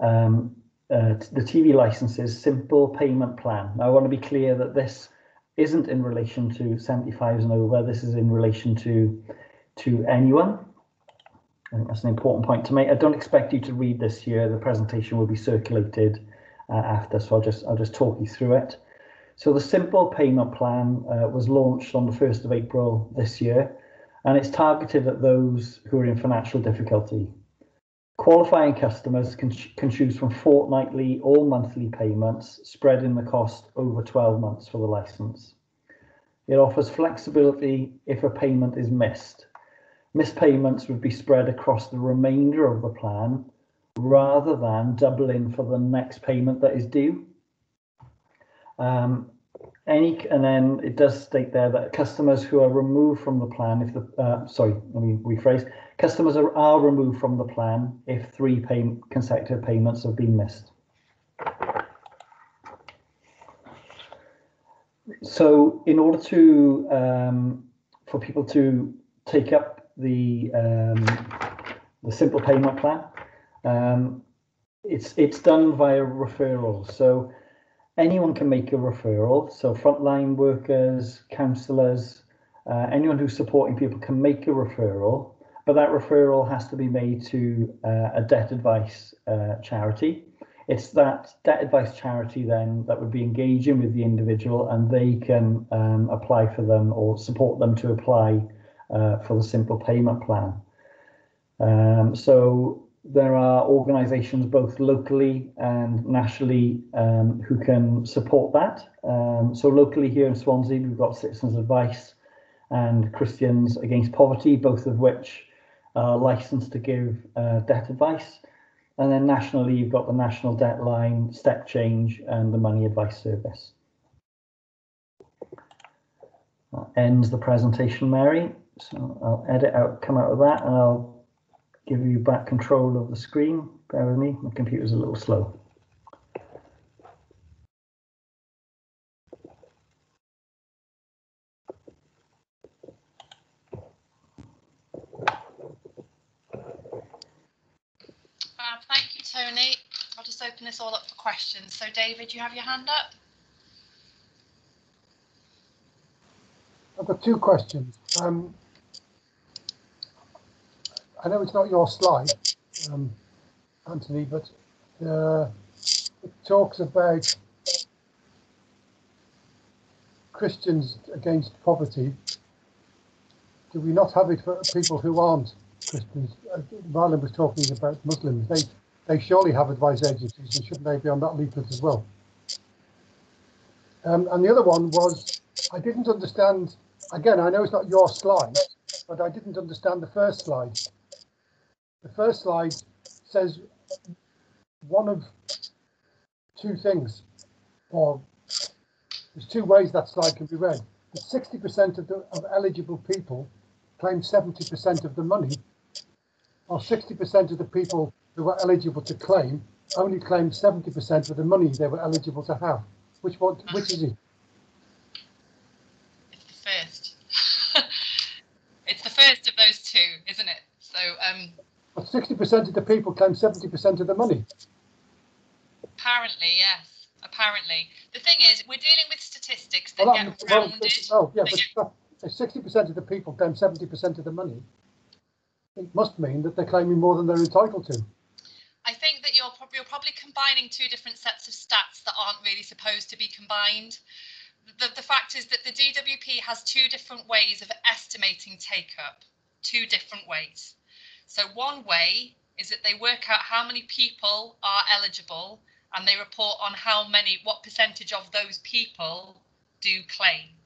S10: um, uh, the TV licenses simple payment plan. Now, I want to be clear that this isn't in relation to 75s and over. This is in relation to to anyone. I think that's an important point to make. I don't expect you to read this here. The presentation will be circulated uh, after, so I'll just I'll just talk you through it. So the simple payment plan uh, was launched on the 1st of April this year and it's targeted at those who are in financial difficulty. Qualifying customers can, can choose from fortnightly or monthly payments, spreading the cost over 12 months for the license. It offers flexibility if a payment is missed. Missed payments would be spread across the remainder of the plan rather than doubling for the next payment that is due. Um, any and then it does state there that customers who are removed from the plan if the uh, sorry let me rephrase. Customers are, are removed from the plan if three pay, consecutive payments have been missed. So in order to um, for people to take up the um, the simple payment plan um, it's it's done via referral. So anyone can make a referral. So frontline workers, counsellors, uh, anyone who's supporting people can make a referral, but that referral has to be made to uh, a debt advice uh, charity. it's that debt advice charity then that would be engaging with the individual and they can um, apply for them or support them to apply uh, for the simple payment plan. Um, so there are organisations both locally and nationally um, who can support that. Um, so locally here in Swansea, we've got Citizens Advice and Christians Against Poverty, both of which are licensed to give uh, debt advice. And then nationally, you've got the National Debt Line, Step Change, and the Money Advice Service. That ends the presentation, Mary. So I'll edit out, come out of that, and I'll give you back control of the screen. Bear with me, my computer's a little slow.
S1: Fab, thank you, Tony. I'll just open this all up for questions. So, David, you have your hand up?
S7: I've got two questions. Um, I know it's not your slide, um, Anthony, but uh, it talks about Christians against poverty. Do we not have it for people who aren't Christians? Uh, Marlon was talking about Muslims. They they surely have advice agencies, and shouldn't they be on that leaflet as well? Um, and the other one was I didn't understand. Again, I know it's not your slide, but I didn't understand the first slide. The first slide says one of two things, or there's two ways that slide can be read. That 60% of, the, of eligible people claim 70% of the money, or 60% of the people who were eligible to claim only claim 70% of the money they were eligible to have. Which one? Which is it?
S1: It's the first. it's the first of those two, isn't it? So, um,
S7: But 60% of the people claim 70% of the money.
S1: apparently, yes. Apparently, the thing is, we're dealing with statistics that
S7: Well,
S1: get
S7: well,
S1: rounded.
S7: oh, yeah, but 60% of the people claim 70% of the money, it must mean that they're claiming more than they're entitled to.
S1: I think that you're, you're probably combining two different sets of stats that aren't really supposed to be combined. The, the fact is that the DWP has two different ways of estimating take up, two different ways. So, one way is that they work out how many people are eligible and they report on how many, what percentage of those people do claim.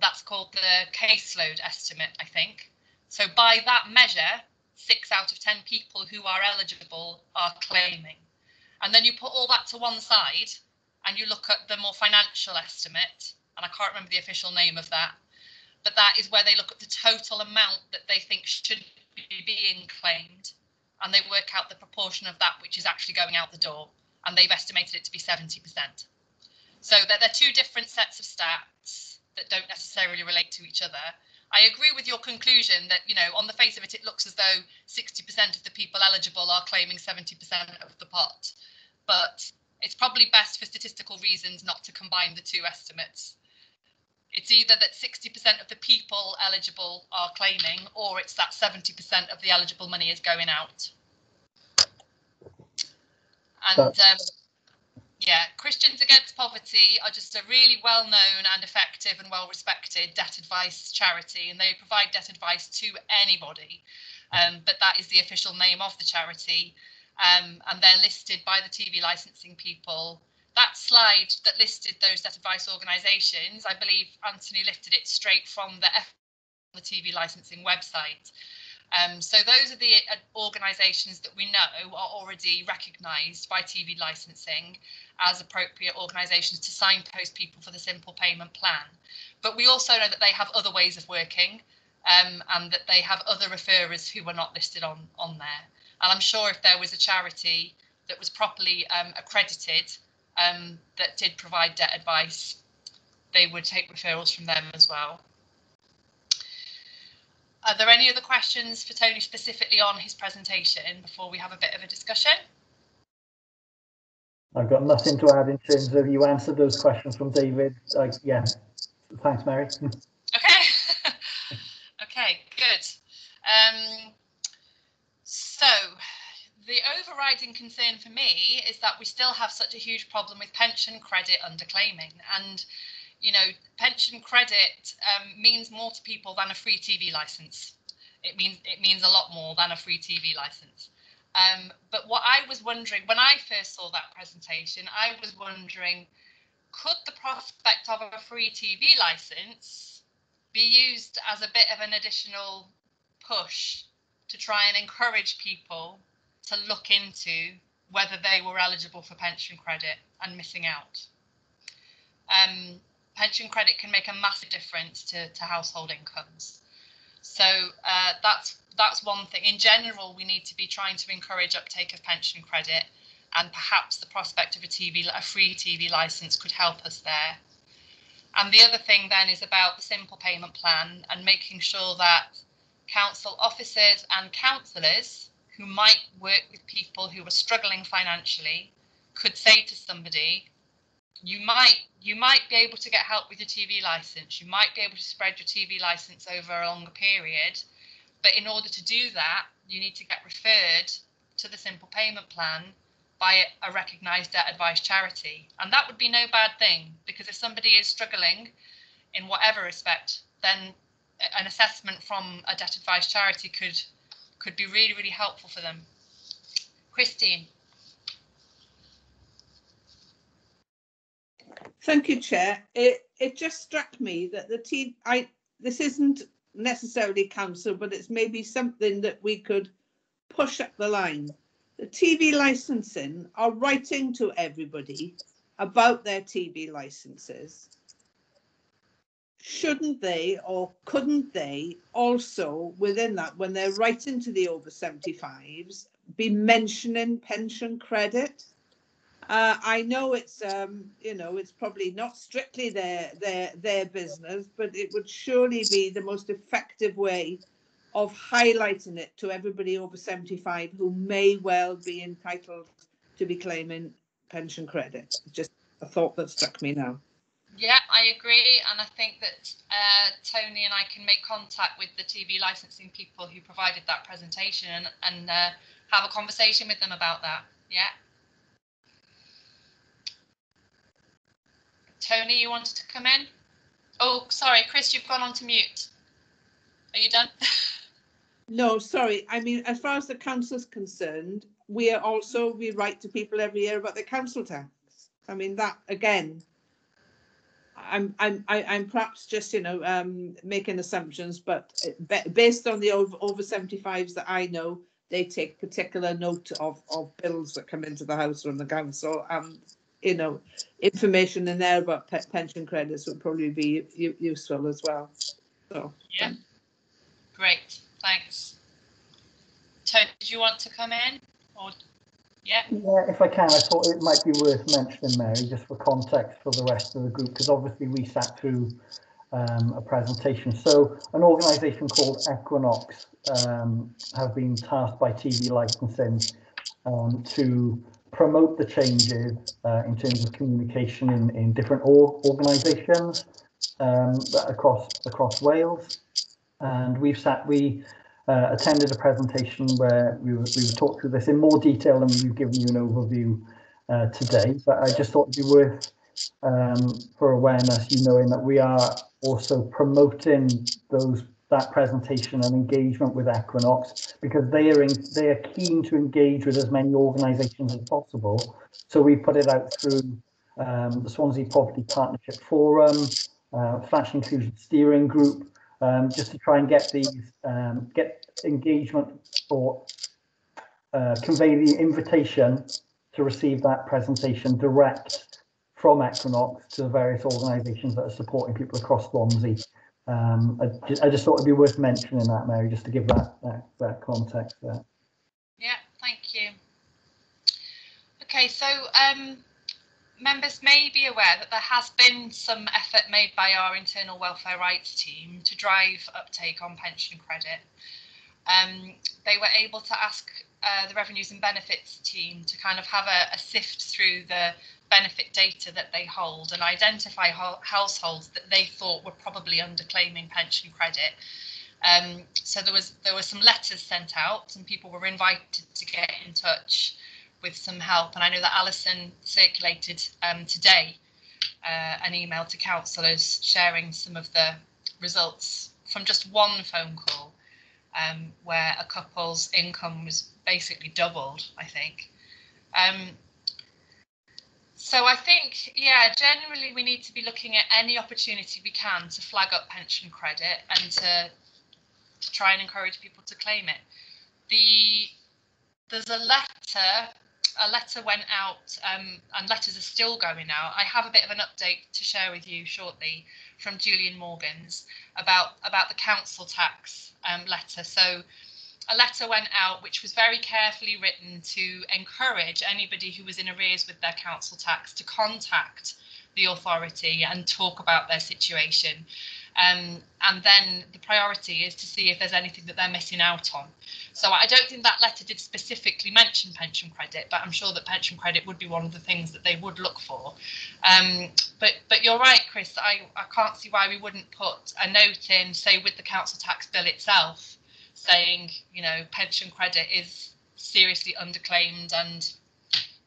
S1: That's called the caseload estimate, I think. So, by that measure, six out of 10 people who are eligible are claiming. And then you put all that to one side and you look at the more financial estimate, and I can't remember the official name of that, but that is where they look at the total amount that they think should being claimed and they work out the proportion of that which is actually going out the door and they've estimated it to be 70%. So they're, they're two different sets of stats that don't necessarily relate to each other. I agree with your conclusion that, you know, on the face of it, it looks as though 60% of the people eligible are claiming 70% of the pot. But it's probably best for statistical reasons not to combine the two estimates. It's either that 60% of the people eligible are claiming, or it's that 70% of the eligible money is going out. And um, yeah, Christians Against Poverty are just a really well known and effective and well respected debt advice charity, and they provide debt advice to anybody. Um, but that is the official name of the charity, um, and they're listed by the TV licensing people. That slide that listed those debt advice organisations, I believe Anthony lifted it straight from the, F- the TV licensing website. Um, so those are the uh, organisations that we know are already recognised by TV licensing as appropriate organisations to signpost people for the simple payment plan. But we also know that they have other ways of working um, and that they have other referrers who are not listed on, on there. And I'm sure if there was a charity that was properly um, accredited um, that did provide debt advice, they would take referrals from them as well. Are there any other questions for Tony specifically on his presentation before we have a bit of a discussion?
S10: I've got nothing to add in terms of you answered those questions from David. Like, yeah, thanks, Mary.
S1: Okay. okay, good. Um, so the overriding concern for me is that we still have such a huge problem with pension credit underclaiming. And, you know, pension credit um, means more to people than a free TV license. It means it means a lot more than a free TV license. Um, but what I was wondering when I first saw that presentation, I was wondering, could the prospect of a free TV license be used as a bit of an additional push to try and encourage people to look into whether they were eligible for pension credit and missing out. Um, pension credit can make a massive difference to, to household incomes. So uh, that's that's one thing. In general, we need to be trying to encourage uptake of pension credit, and perhaps the prospect of a TV, a free TV license, could help us there. And the other thing then is about the simple payment plan and making sure that council officers and councillors who might work with people who are struggling financially could say to somebody, you might you might be able to get help with your TV license. You might be able to spread your TV license over a longer period, but in order to do that, you need to get referred to the simple payment plan by a recognised debt advice charity, and that would be no bad thing because if somebody is struggling in whatever respect, then an assessment from a debt advice charity could could be really really helpful for them. Christine.
S5: Thank you, Chair. It it just struck me that the T I this isn't necessarily council, but it's maybe something that we could push up the line. The TV licensing are writing to everybody about their TV licenses shouldn't they or couldn't they also within that when they're writing to the over 75s be mentioning pension credit? Uh, i know it's um, you know it's probably not strictly their their their business but it would surely be the most effective way of highlighting it to everybody over 75 who may well be entitled to be claiming pension credit. Just a thought that struck me now
S1: yeah, I agree, and I think that uh, Tony and I can make contact with the TV licensing people who provided that presentation and, uh, have a conversation with them about that. Yeah. Tony, you wanted to come in? Oh, sorry, Chris, you've gone on to mute. Are you done?
S5: no, sorry. I mean, as far as the council's concerned, we are also we write to people every year about the council tax. I mean, that again I'm I'm I, am i am perhaps just you know um, making assumptions, but uh, based on the over over 75s that I know, they take particular note of of bills that come into the house from the council, and um, you know, information in there about pe pension credits would probably be useful as well. So
S1: yeah, um, great, thanks. Tony, did you want to come in or? Yeah.
S10: Yeah, if I can, I thought it might be worth mentioning, Mary, just for context for the rest of the group, because obviously we sat through um, a presentation. So an organisation called Equinox um, have been tasked by TV licensing um, to promote the changes uh, in terms of communication in, in different organisations um, across across Wales. And we've sat, we uh, attended a presentation where we were, we were talked through this in more detail than we've given you an overview uh, today. But I just thought it'd be worth, um, for awareness, you knowing that we are also promoting those that presentation and engagement with Equinox because they are in, they are keen to engage with as many organisations as possible. So we put it out through um, the Swansea Poverty Partnership Forum, uh, Flash Inclusion Steering Group, um, just to try and get these um, get engagement or uh, convey the invitation to receive that presentation direct from Equinox to the various organisations that are supporting people across Swansea. Um, I, just, I, just, thought it'd be worth mentioning that, Mary, just to give that that, that context there.
S1: Yeah, thank you. Okay, so um, members may be aware that there has been some effort made by our internal welfare rights team to drive uptake on pension credit. Um, they were able to ask uh, the revenues and benefits team to kind of have a, a, sift through the benefit data that they hold and identify ho households that they thought were probably underclaiming pension credit. Um, so there was there were some letters sent out and people were invited to get in touch with some help. And I know that Alyson circulated um, today uh, an email to councillors sharing some of the results from just one phone call um, where a couple's income was basically doubled, I think. Um, so I think, yeah, generally we need to be looking at any opportunity we can to flag up pension credit and to, to try and encourage people to claim it. The there's a letter a letter went out um, and letters are still going out. I have a bit of an update to share with you shortly from Julian Morgans about about the council tax um, letter. So a letter went out which was very carefully written to encourage anybody who was in arrears with their council tax to contact the authority and talk about their situation. Um, and then the priority is to see if there's anything that they're missing out on. So I don't think that letter did specifically mention pension credit, but I'm sure that pension credit would be one of the things that they would look for. Um, but but you're right, Chris. I, I can't see why we wouldn't put a note in, say, with the council tax bill itself, saying you know pension credit is seriously underclaimed and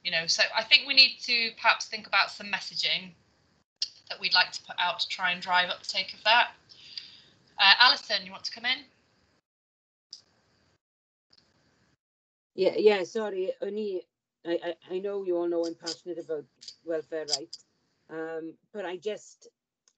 S1: you know so I think we need to perhaps think about some messaging that we'd like to put out to try and drive uptake of that. Uh, Alyson, you want to come in?
S8: Yeah, yeah, sorry, only I, I, know you all know I'm passionate about welfare rights, um, but I just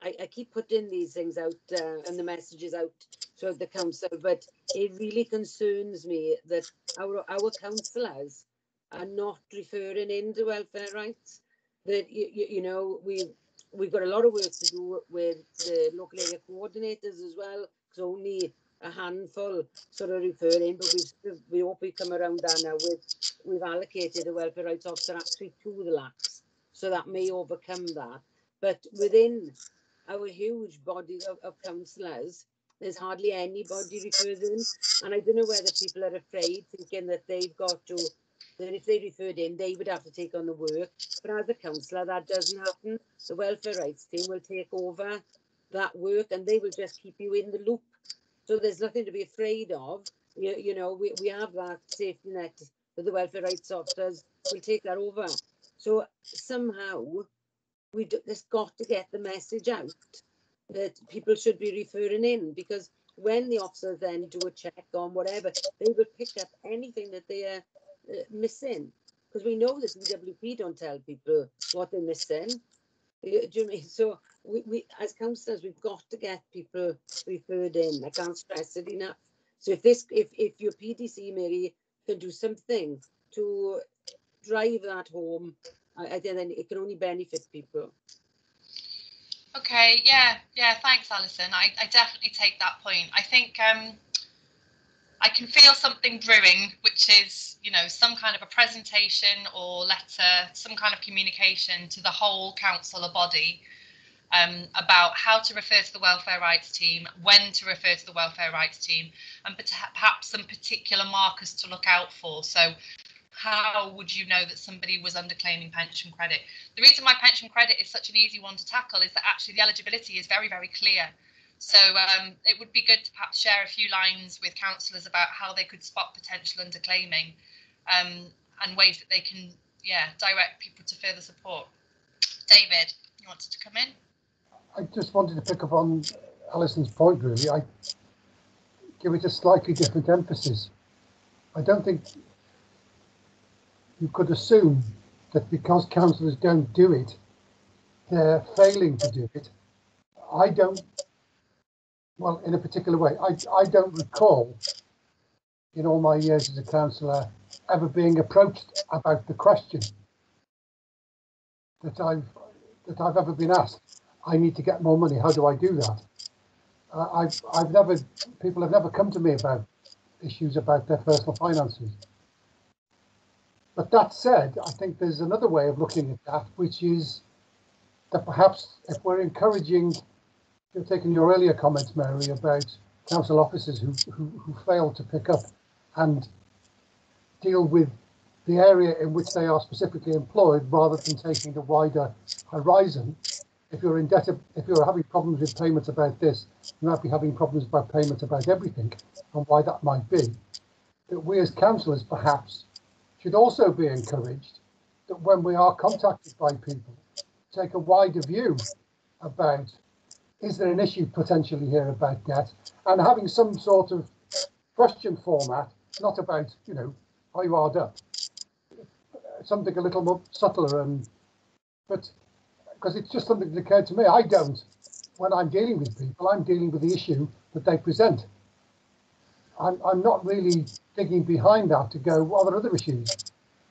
S8: I, I keep putting these things out uh, and the messages out to the council, but it really concerns me that our our councillors are not referring into welfare rights. That you, you, you know we we've got a lot of work to do with the local area coordinators as well, because only a handful sort of refer in, but we've, we hope we come around that now with, we've allocated a welfare rights officer actually to the LACs, so that may overcome that. But within our huge body of, of councillors, there's hardly anybody refers in, and I don't know whether people are afraid, thinking that they've got to that if they referred in, they would have to take on the work. But as a councillor, that doesn't happen. The welfare rights team will take over that work and they will just keep you in the loop. So there's nothing to be afraid of. You, you know, we, we have that safety net that the welfare rights officers will take that over. So somehow we just got to get the message out that people should be referring in because when the officers then do a check on whatever, they will pick up anything that they are uh, missing because we know that DWP don't tell people what they're missing. Do you mean? So we, we as councillors we've got to get people referred in. I can't stress it enough. So if this if if your PDC Mary can do something to drive that home, I, I then it can only benefit people.
S1: Okay, yeah, yeah, thanks, Alyson. I, I definitely take that point. I think um, I can feel something brewing, which is, you know, some kind of a presentation or letter, some kind of communication to the whole council or body um, about how to refer to the welfare rights team, when to refer to the welfare rights team, and perhaps some particular markers to look out for. So how would you know that somebody was underclaiming pension credit? The reason why pension credit is such an easy one to tackle is that actually the eligibility is very, very clear. So um, it would be good to perhaps share a few lines with councillors about how they could spot potential underclaiming um, and ways that they can, yeah, direct people to further support. David, you wanted to come in?
S7: I just wanted to pick up on Alyson's point, really. I give it a slightly different emphasis. I don't think you could assume that because councillors don't do it, they're failing to do it. I don't well, in a particular way. I, I don't recall in all my years as a councillor ever being approached about the question that I've that I've ever been asked. I need to get more money. How do I do that? Uh, I've I've never people have never come to me about issues about their personal finances. But that said, I think there's another way of looking at that, which is that perhaps if we're encouraging you're taking your earlier comments, Mary, about council officers who, who, who fail to pick up and deal with the area in which they are specifically employed rather than taking the wider horizon. If you're indebted, if you're having problems with payments about this, you might be having problems about payments about everything and why that might be. That we as councillors perhaps should also be encouraged that when we are contacted by people, take a wider view about is there an issue potentially here about debt and having some sort of question format, not about, you know, are you hard up? Something a little more subtler and, but because it's just something that occurred to me. I don't, when I'm dealing with people, I'm dealing with the issue that they present. I'm, I'm not really digging behind that to go, what are there other issues?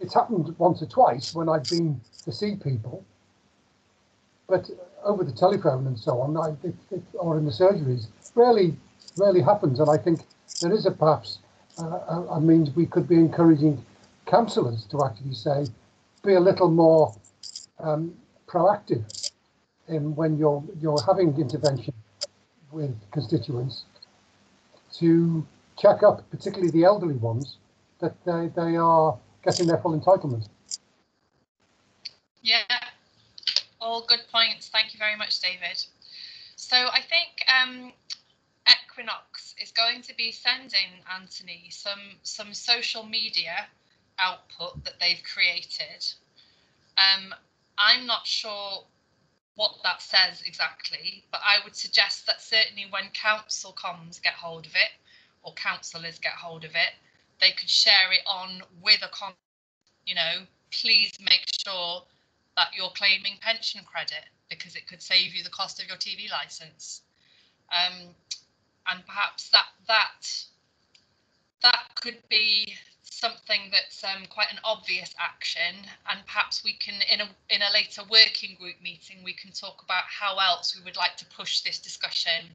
S7: It's happened once or twice when I've been to see people, but over the telephone and so on, I, it, it, or in the surgeries, rarely, rarely happens. And I think there is a perhaps uh, a, a means we could be encouraging counsellors to actually say, be a little more um, proactive in when you're you're having intervention with constituents to check up, particularly the elderly ones, that they, they are getting their full entitlement.
S1: Yeah, all good points. Thank you very much, David. So I think um, Equinox is going to be sending Anthony some some social media output that they've created. Um, I'm not sure what that says exactly, but I would suggest that certainly when council comms get hold of it, or councillors get hold of it, they could share it on with a. You know, please make sure that you're claiming pension credit because it could save you the cost of your TV license. Um, and perhaps that that that could be something that's um, quite an obvious action. And perhaps we can in a in a later working group meeting we can talk about how else we would like to push this discussion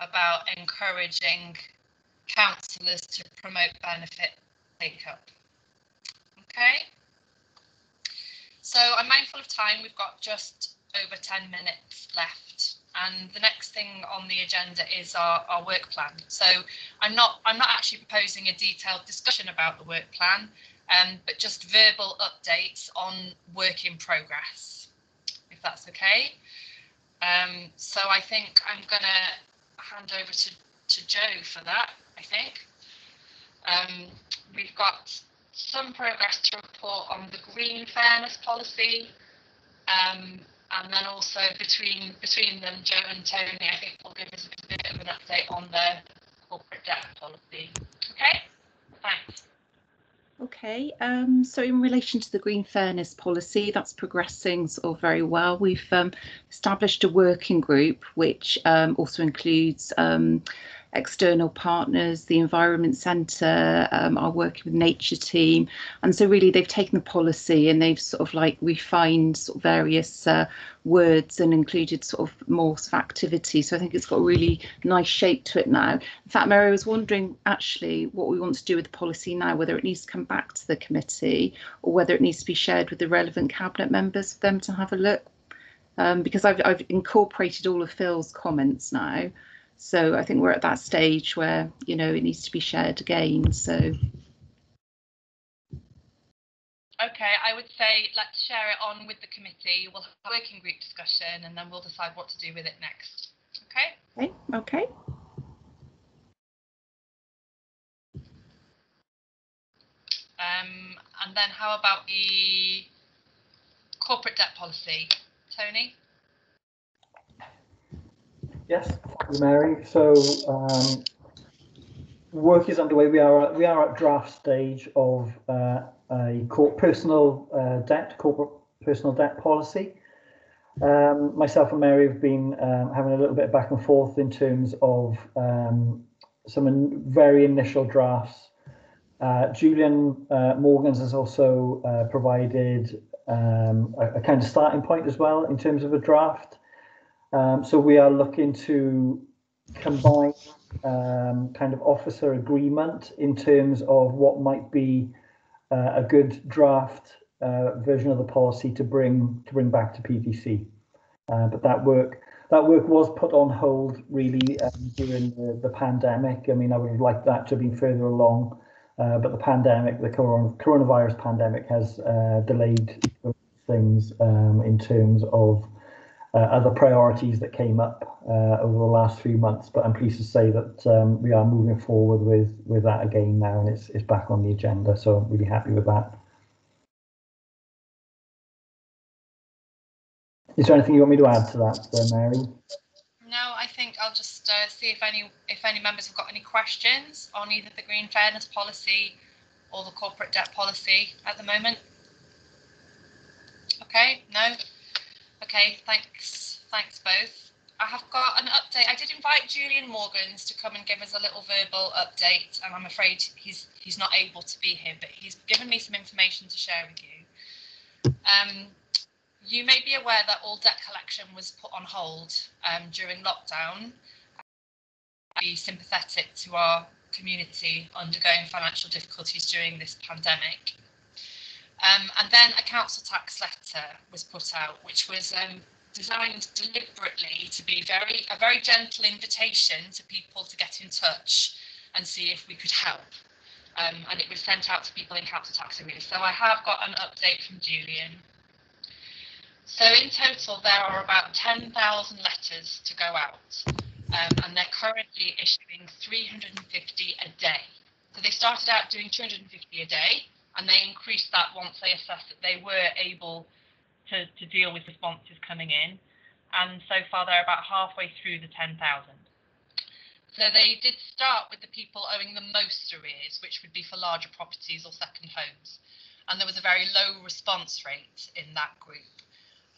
S1: about encouraging councillors to promote benefit take up okay so i'm mindful of time we've got just over 10 minutes left and the next thing on the agenda is our, our work plan. So I'm not I'm not actually proposing a detailed discussion about the work plan, um, but just verbal updates on work in progress, if that's okay. Um, so I think I'm going to hand over to, to Joe for that, I think. Um, we've got some progress to report on the green fairness policy, um, and then also between between them, Joe and Tony, I think will give us a bit of an update on the corporate debt policy. Okay, thanks.
S6: Okay, um, so in relation to the green fairness policy, that's progressing sort of very well. We've um, established a working group which um, also includes um, external partners, the Environment Centre, um, our working with Nature Team. And so really they've taken the policy and they've sort of like refined sort of various uh, words and included sort of more sort of activity. So I think it's got a really nice shape to it now. In fact, Mary, I was wondering actually what we want to do with the policy now, whether it needs to come back to the committee or whether it needs to be shared with the relevant cabinet members for them to have a look. Um, because I've, I've incorporated all of Phil's comments now. So I think we're at that stage where, you know, it needs to be shared again. So.
S1: Okay, I would say let's share it on with the committee. We'll have a working group discussion and then we'll decide what to do with it next. Okay?
S6: Okay. Okay.
S1: Um, and then how about the corporate debt policy? Tony?
S10: Yes, Mary. So um, work is underway. We are we are at draft stage of uh, a personal uh, debt, corporate personal debt policy. Um, myself and Mary have been um, having a little bit of back and forth in terms of um, some very initial drafts. Uh, Julian uh, Morgans has also uh, provided um, a, a kind of starting point as well in terms of a draft. Um, so we are looking to combine um, kind of officer agreement in terms of what might be uh, a good draft uh, version of the policy to bring to bring back to PDC. Uh, but that work that work was put on hold really um, during the, the pandemic. I mean, I would have liked that to have been further along, uh, but the pandemic, the coronavirus pandemic, has uh, delayed things um, in terms of uh, other priorities that came up uh, over the last few months. But I'm pleased to say that um, we are moving forward with with that again now, and it's it's back on the agenda. So I'm really happy with that. Is there anything you want me to add to that, uh, Mary?
S1: No, I think I'll just uh, see if any if any members have got any questions on either the green fairness policy or the corporate debt policy at the moment. Okay, no, Okay, thanks. Thanks both. I have got an update. I did invite Julian Morgans to come and give us a little verbal update, and I'm afraid he's he's not able to be here, but he's given me some information to share with you. Um, you may be aware that all debt collection was put on hold um, during lockdown. i Be sympathetic to our community undergoing financial difficulties during this pandemic. Um, and then a council tax letter was put out, which was um, designed deliberately to be very a very gentle invitation to people to get in touch and see if we could help. Um, and it was sent out to people in council tax arrears. So I have got an update from Julian. So in total, there are about 10,000 letters to go out, um, and they're currently issuing 350 a day. So they started out doing 250 a day, and they increased that once they assessed that they were able to, to deal with responses coming in. And so far, they're about halfway through the 10,000. So they did start with the people owing the most arrears, which would be for larger properties or second homes. And there was a very low response rate in that group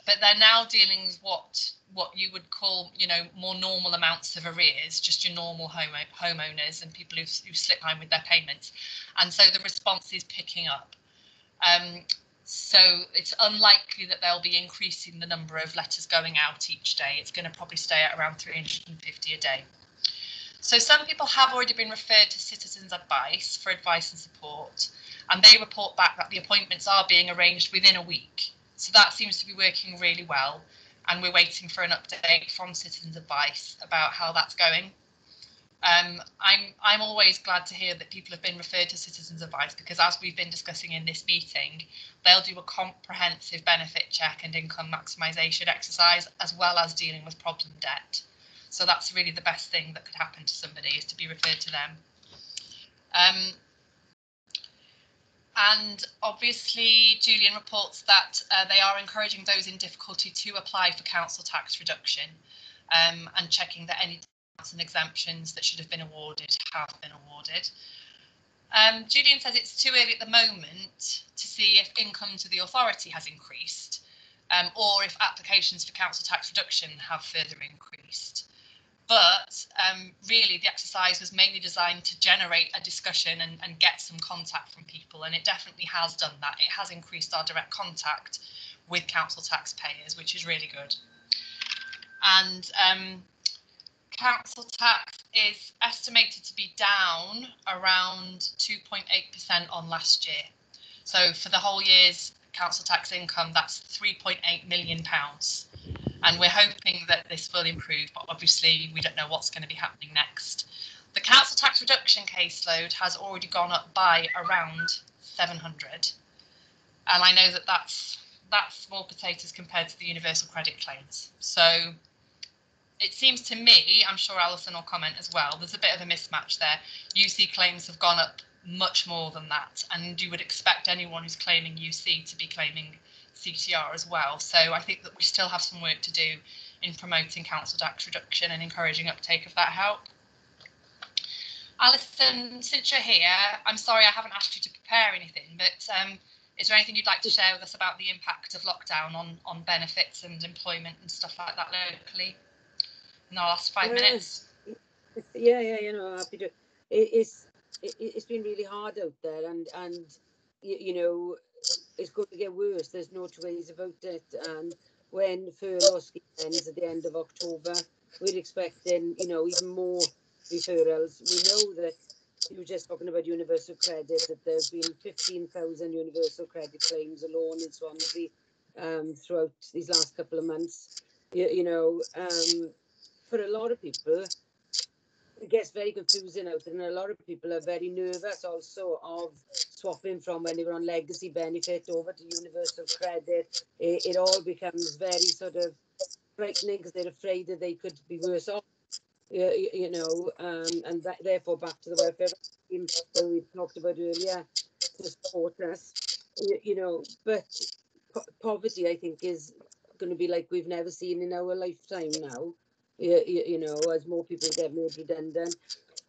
S1: but they're now dealing with what what you would call you know more normal amounts of arrears just your normal home homeowners and people who, who slip behind with their payments. And so the response is picking up. Um, so it's unlikely that they'll be increasing the number of letters going out each day. It's going to probably stay at around 350 a day. So some people have already been referred to citizens advice for advice and support and they report back that the appointments are being arranged within a week so that seems to be working really well. And we're waiting for an update from Citizens Advice about how that's going. Um, I'm I'm always glad to hear that people have been referred to Citizens Advice because as we've been discussing in this meeting, they'll do a comprehensive benefit check and income maximisation exercise as well as dealing with problem debt. So that's really the best thing that could happen to somebody is to be referred to them. Um, and obviously, Julian reports that uh, they are encouraging those in difficulty to apply for council tax reduction um, and checking that any tax and exemptions that should have been awarded have been awarded. Um, Julian says it's too early at the moment to see if income to the authority has increased um, or if applications for council tax reduction have further increased. But um, really, the exercise was mainly designed to generate a discussion and, and get some contact from people, and it definitely has done that. It has increased our direct contact with council taxpayers, which is really good. And um, council tax is estimated to be down around 2.8% on last year. So for the whole year's council tax income, that's 3.8 million pounds and we're hoping that this will improve, but obviously we don't know what's going to be happening next. The council tax reduction caseload has already gone up by around 700, and I know that that's that's small potatoes compared to the universal credit claims. So it seems to me, I'm sure Alyson will comment as well, there's a bit of a mismatch there. UC claims have gone up much more than that, and you would expect anyone who's claiming UC to be claiming CTR as well. So I think that we still have some work to do in promoting council tax reduction and encouraging uptake of that help. Alyson, since you're here, I'm sorry I haven't asked you to prepare anything, but um, is there anything you'd like to share with us about the impact of lockdown on, on benefits and employment and stuff like that locally in the last five minutes?
S8: Yeah, yeah, you know, happy to. It, it's it, it's been really hard out there, and and you, you know it's going to get worse. There's no two ways about it. And when furlough ends at the end of October, we're expecting, you know, even more referrals. We know that you were just talking about universal credit, that there's been 15,000 universal credit claims alone in Swansea um, throughout these last couple of months. You, you know, um, for a lot of people, gets very confusing out there, and a lot of people are very nervous also of swapping from when they were on legacy benefit over to universal credit. It, it all becomes very sort of frightening because they're afraid that they could be worse off. You, you know, um, and that, therefore back to the welfare scheme that we talked about earlier to support us. You, you know, but po poverty, I think, is going to be like we've never seen in our lifetime now. You, you, know, as more people get made redundant,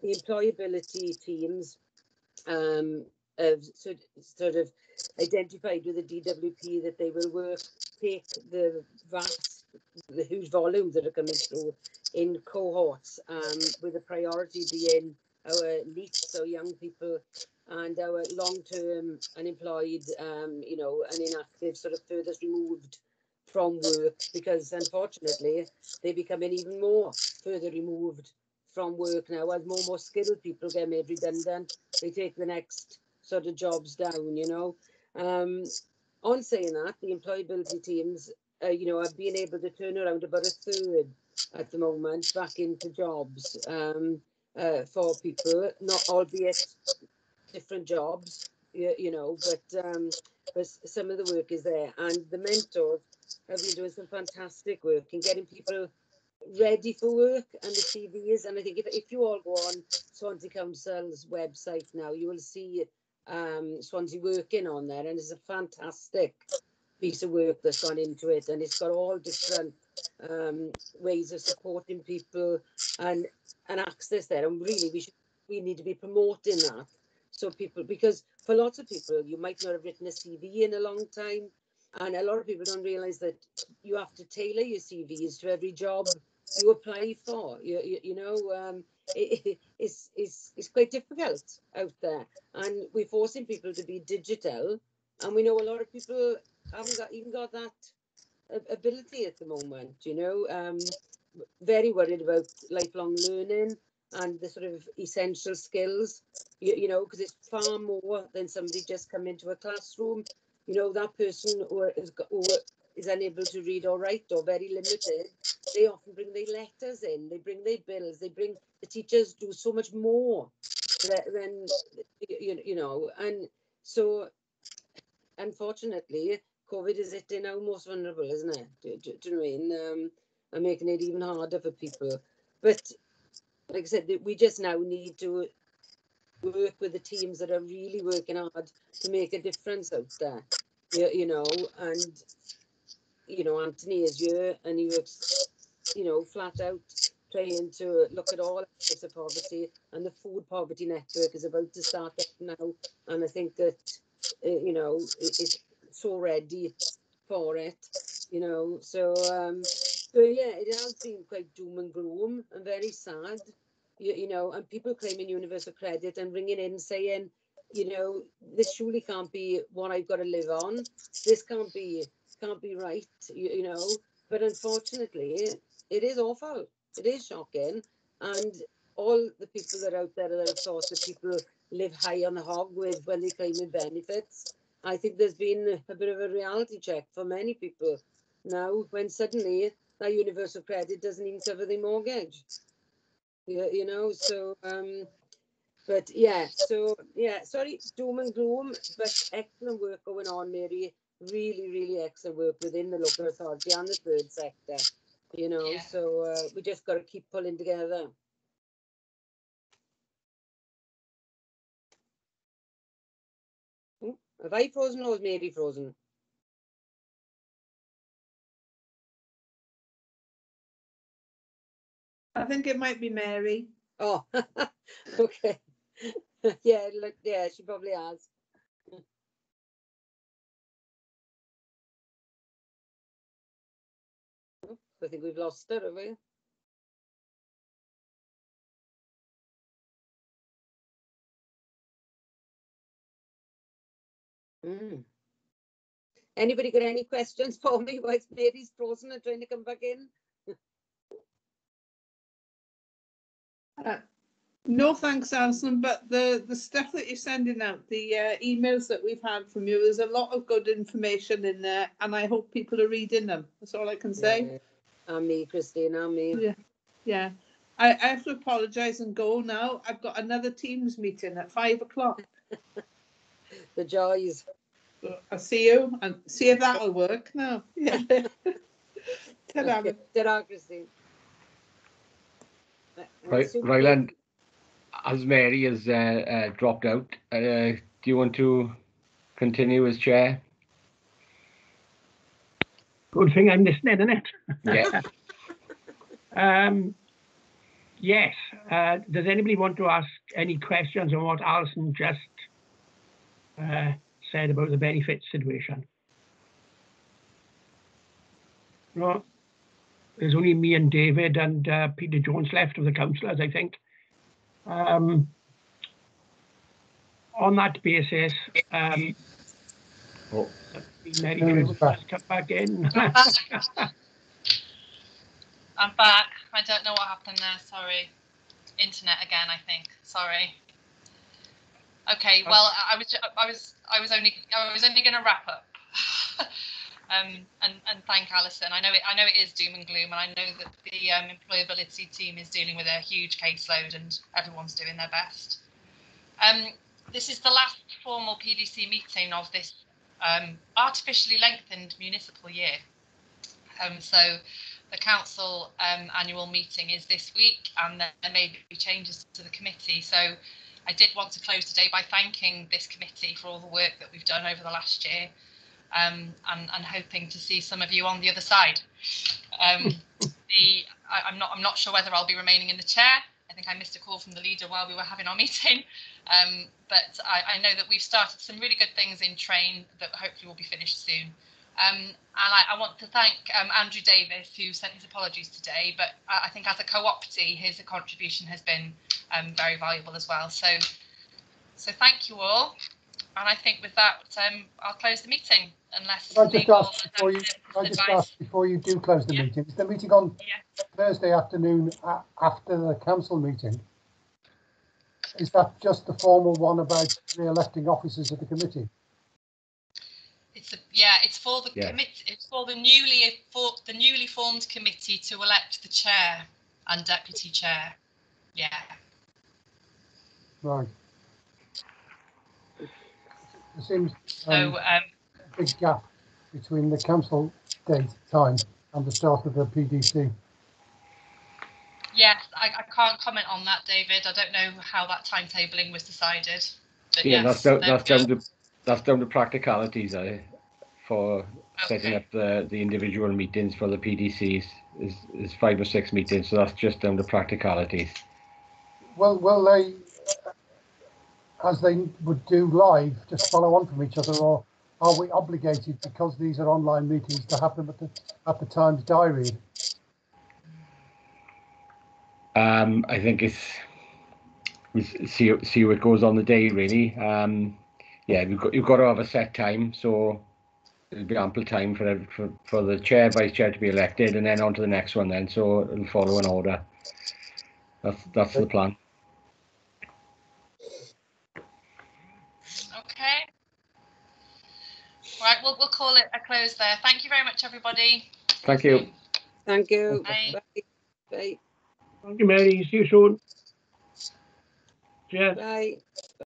S8: the employability teams um, have sort, sort of identified with the DWP that they will work, take the vast, the huge volumes that are coming through in cohorts, um, with the priority being our NEETs, so young people, and our long-term unemployed, um, you know, and inactive, sort of furthest removed from work, because unfortunately they're becoming even more further removed from work now as more and more skilled people get made redundant. They take the next sort of jobs down, you know. Um, on saying that, the employability teams, uh, you know, have been able to turn around about a third at the moment back into jobs um, uh, for people, not albeit different jobs, you, you know, but um, but some of the work is there, and the mentors have been doing some fantastic work in getting people ready for work and the CVs. And I think if, if you all go on Swansea Council's website now, you will see um, Swansea working on there, and it's a fantastic piece of work that's gone into it, and it's got all different um, ways of supporting people and and access there. And really, we should we need to be promoting that so people because for lots of people, you might not have written a CV in a long time. And a lot of people don't realize that you have to tailor your CVs to every job you apply for. You, you, you know, um, it, it's, it's, it's quite difficult out there. And we're forcing people to be digital. And we know a lot of people haven't got even got that ability at the moment, you know. Um, very worried about lifelong learning and the sort of essential skills, you, you know, because it's far more than somebody just come into a classroom. You know, that person who is, who is unable to read or write or very limited, they often bring their letters in, they bring their bills, they bring the teachers do so much more than, you, know, and so unfortunately, COVID is hitting our most vulnerable, isn't it? Do, do, do you know what I mean? Um, and making it even harder for people. But like I said, we just now need to work with the teams that are really working hard to make a difference out there. You, you know, and you know, Anthony is here and he works, you know, flat out trying to look at all aspects of poverty and the food poverty network is about to start up now. And I think that uh, you know it, it's so ready for it you know. So um so yeah it has been quite doom and gloom and very sad you, you know and people claiming universal credit and ringing in saying you know this surely can't be what I've got to live on this can't be can't be right, you, you know. But unfortunately, it is awful. It is shocking. And all the people that are out there that have thought that people live high on the hog with when they claim benefits, I think there's been a bit of a reality check for many people now when suddenly that universal credit doesn't even cover the mortgage. You, you know, so um but yeah, so yeah, sorry, doom and gloom, but excellent work going on, Mary really, really excellent work within the local authority and the third sector, you know,
S1: Yeah.
S8: so uh, we just got to keep pulling together. Hmm, Have I frozen or is Mary frozen?
S5: I think it might be Mary.
S8: Oh, okay. yeah, look, yeah, she probably has. I think we've lost her, have we? Mm. Anybody got any questions for me while Mary's frozen and trying to come back in?
S5: Uh, no thanks, Alyson, but the, the stuff that you're sending out, the uh, emails that we've had from you, there's a lot of good information in there and I hope people are reading them. That's all I can say.
S8: Yeah. And me, Christine, and me.
S5: Yeah. Yeah. I, I have to apologise and go now. I've got another Teams meeting at five o'clock.
S8: The joys.
S5: I'll see you and see if that'll work now. Yeah. Ta-ra.
S8: Okay. Ta-ra, Christine.
S2: Right,
S8: Sue-
S2: Ryland, as Mary has uh, uh, dropped out, uh, do you want to continue as chair?
S3: Good thing I'm listening, isn't it?
S2: Yeah.
S3: Um, yes. Uh, does anybody want to ask any questions on what Alyson just uh, said about the benefit situation? No. There's only me and David and uh, Peter Jones left of the councillors, I think. Um, on that basis, um,
S2: Oh.
S3: Mary
S7: Mary's back.
S3: has come back in.
S1: I'm back. I don't know what happened there. Sorry. Internet again, I think. Sorry. Okay. Well, I I was, I was, I was only, I was only going to wrap up. um, and and thank Alyson. I know it. I know it is doom and gloom, and I know that the um, employability team is dealing with a huge caseload, and everyone's doing their best. Um, this is the last formal PDC meeting of this um, artificially lengthened municipal year. Um, so the council um, annual meeting is this week and there may be changes to the committee. So I did want to close today by thanking this committee for all the work that we've done over the last year um, and, and hoping to see some of you on the other side. Um, the, I, I'm, not, I'm not sure whether I'll be remaining in the chair. I think I missed a call from the leader while we were having our meeting. Um, but I, I know that we've started some really good things in train that hopefully will be finished soon. Um, and I, I want to thank um, Andrew Davis, who sent his apologies today. But I, I think as a co-optee, his contribution has been um, very valuable as well. So, so thank you all. And I think with that, um, I'll close the meeting unless
S7: Can I just
S1: legal
S7: ask before you, can I just
S1: advice.
S7: ask before you do close the
S1: Yeah.
S7: meeting, is the meeting on
S1: Yeah.
S7: Thursday afternoon after the council meeting? Is that just the formal one about re-electing officers of the committee?
S1: It's a, yeah, it's for the
S2: Yeah.
S1: committee. It's for the newly for the newly formed committee to elect the chair and deputy chair. Yeah.
S7: Right. There seems
S1: So
S7: um,
S1: um,
S7: a big gap between the council date time and the start of the PDC.
S1: yes, I, I can't comment on that, David. I don't know how that timetabling was decided. But
S2: Yeah,
S1: yes,
S2: that's down,
S1: there
S2: that's down to that's down to practicalities eh, for setting up the the individual meetings for the PDCs. Is is five or six meetings, so that's just down to practicalities.
S7: Well, will they, as they would do live, just follow on from each other or are we obligated because these are online meetings to have them at the, at the Times diary?
S2: Um, I think it's we see see what goes on the day really. Um, yeah, you've got you've got to have a set time, so there'll be ample time for for, for the chair, vice chair to be elected, and then on to the next one. Then, so it'll follow an order. That's that's the plan.
S1: Okay. Right, we'll we'll call it a close there. Thank you very much, everybody.
S2: Thank you.
S8: Thank you.
S1: Bye.
S8: Bye. Bye.
S3: Thank you, Mary. See you soon. Cheers.
S8: Bye.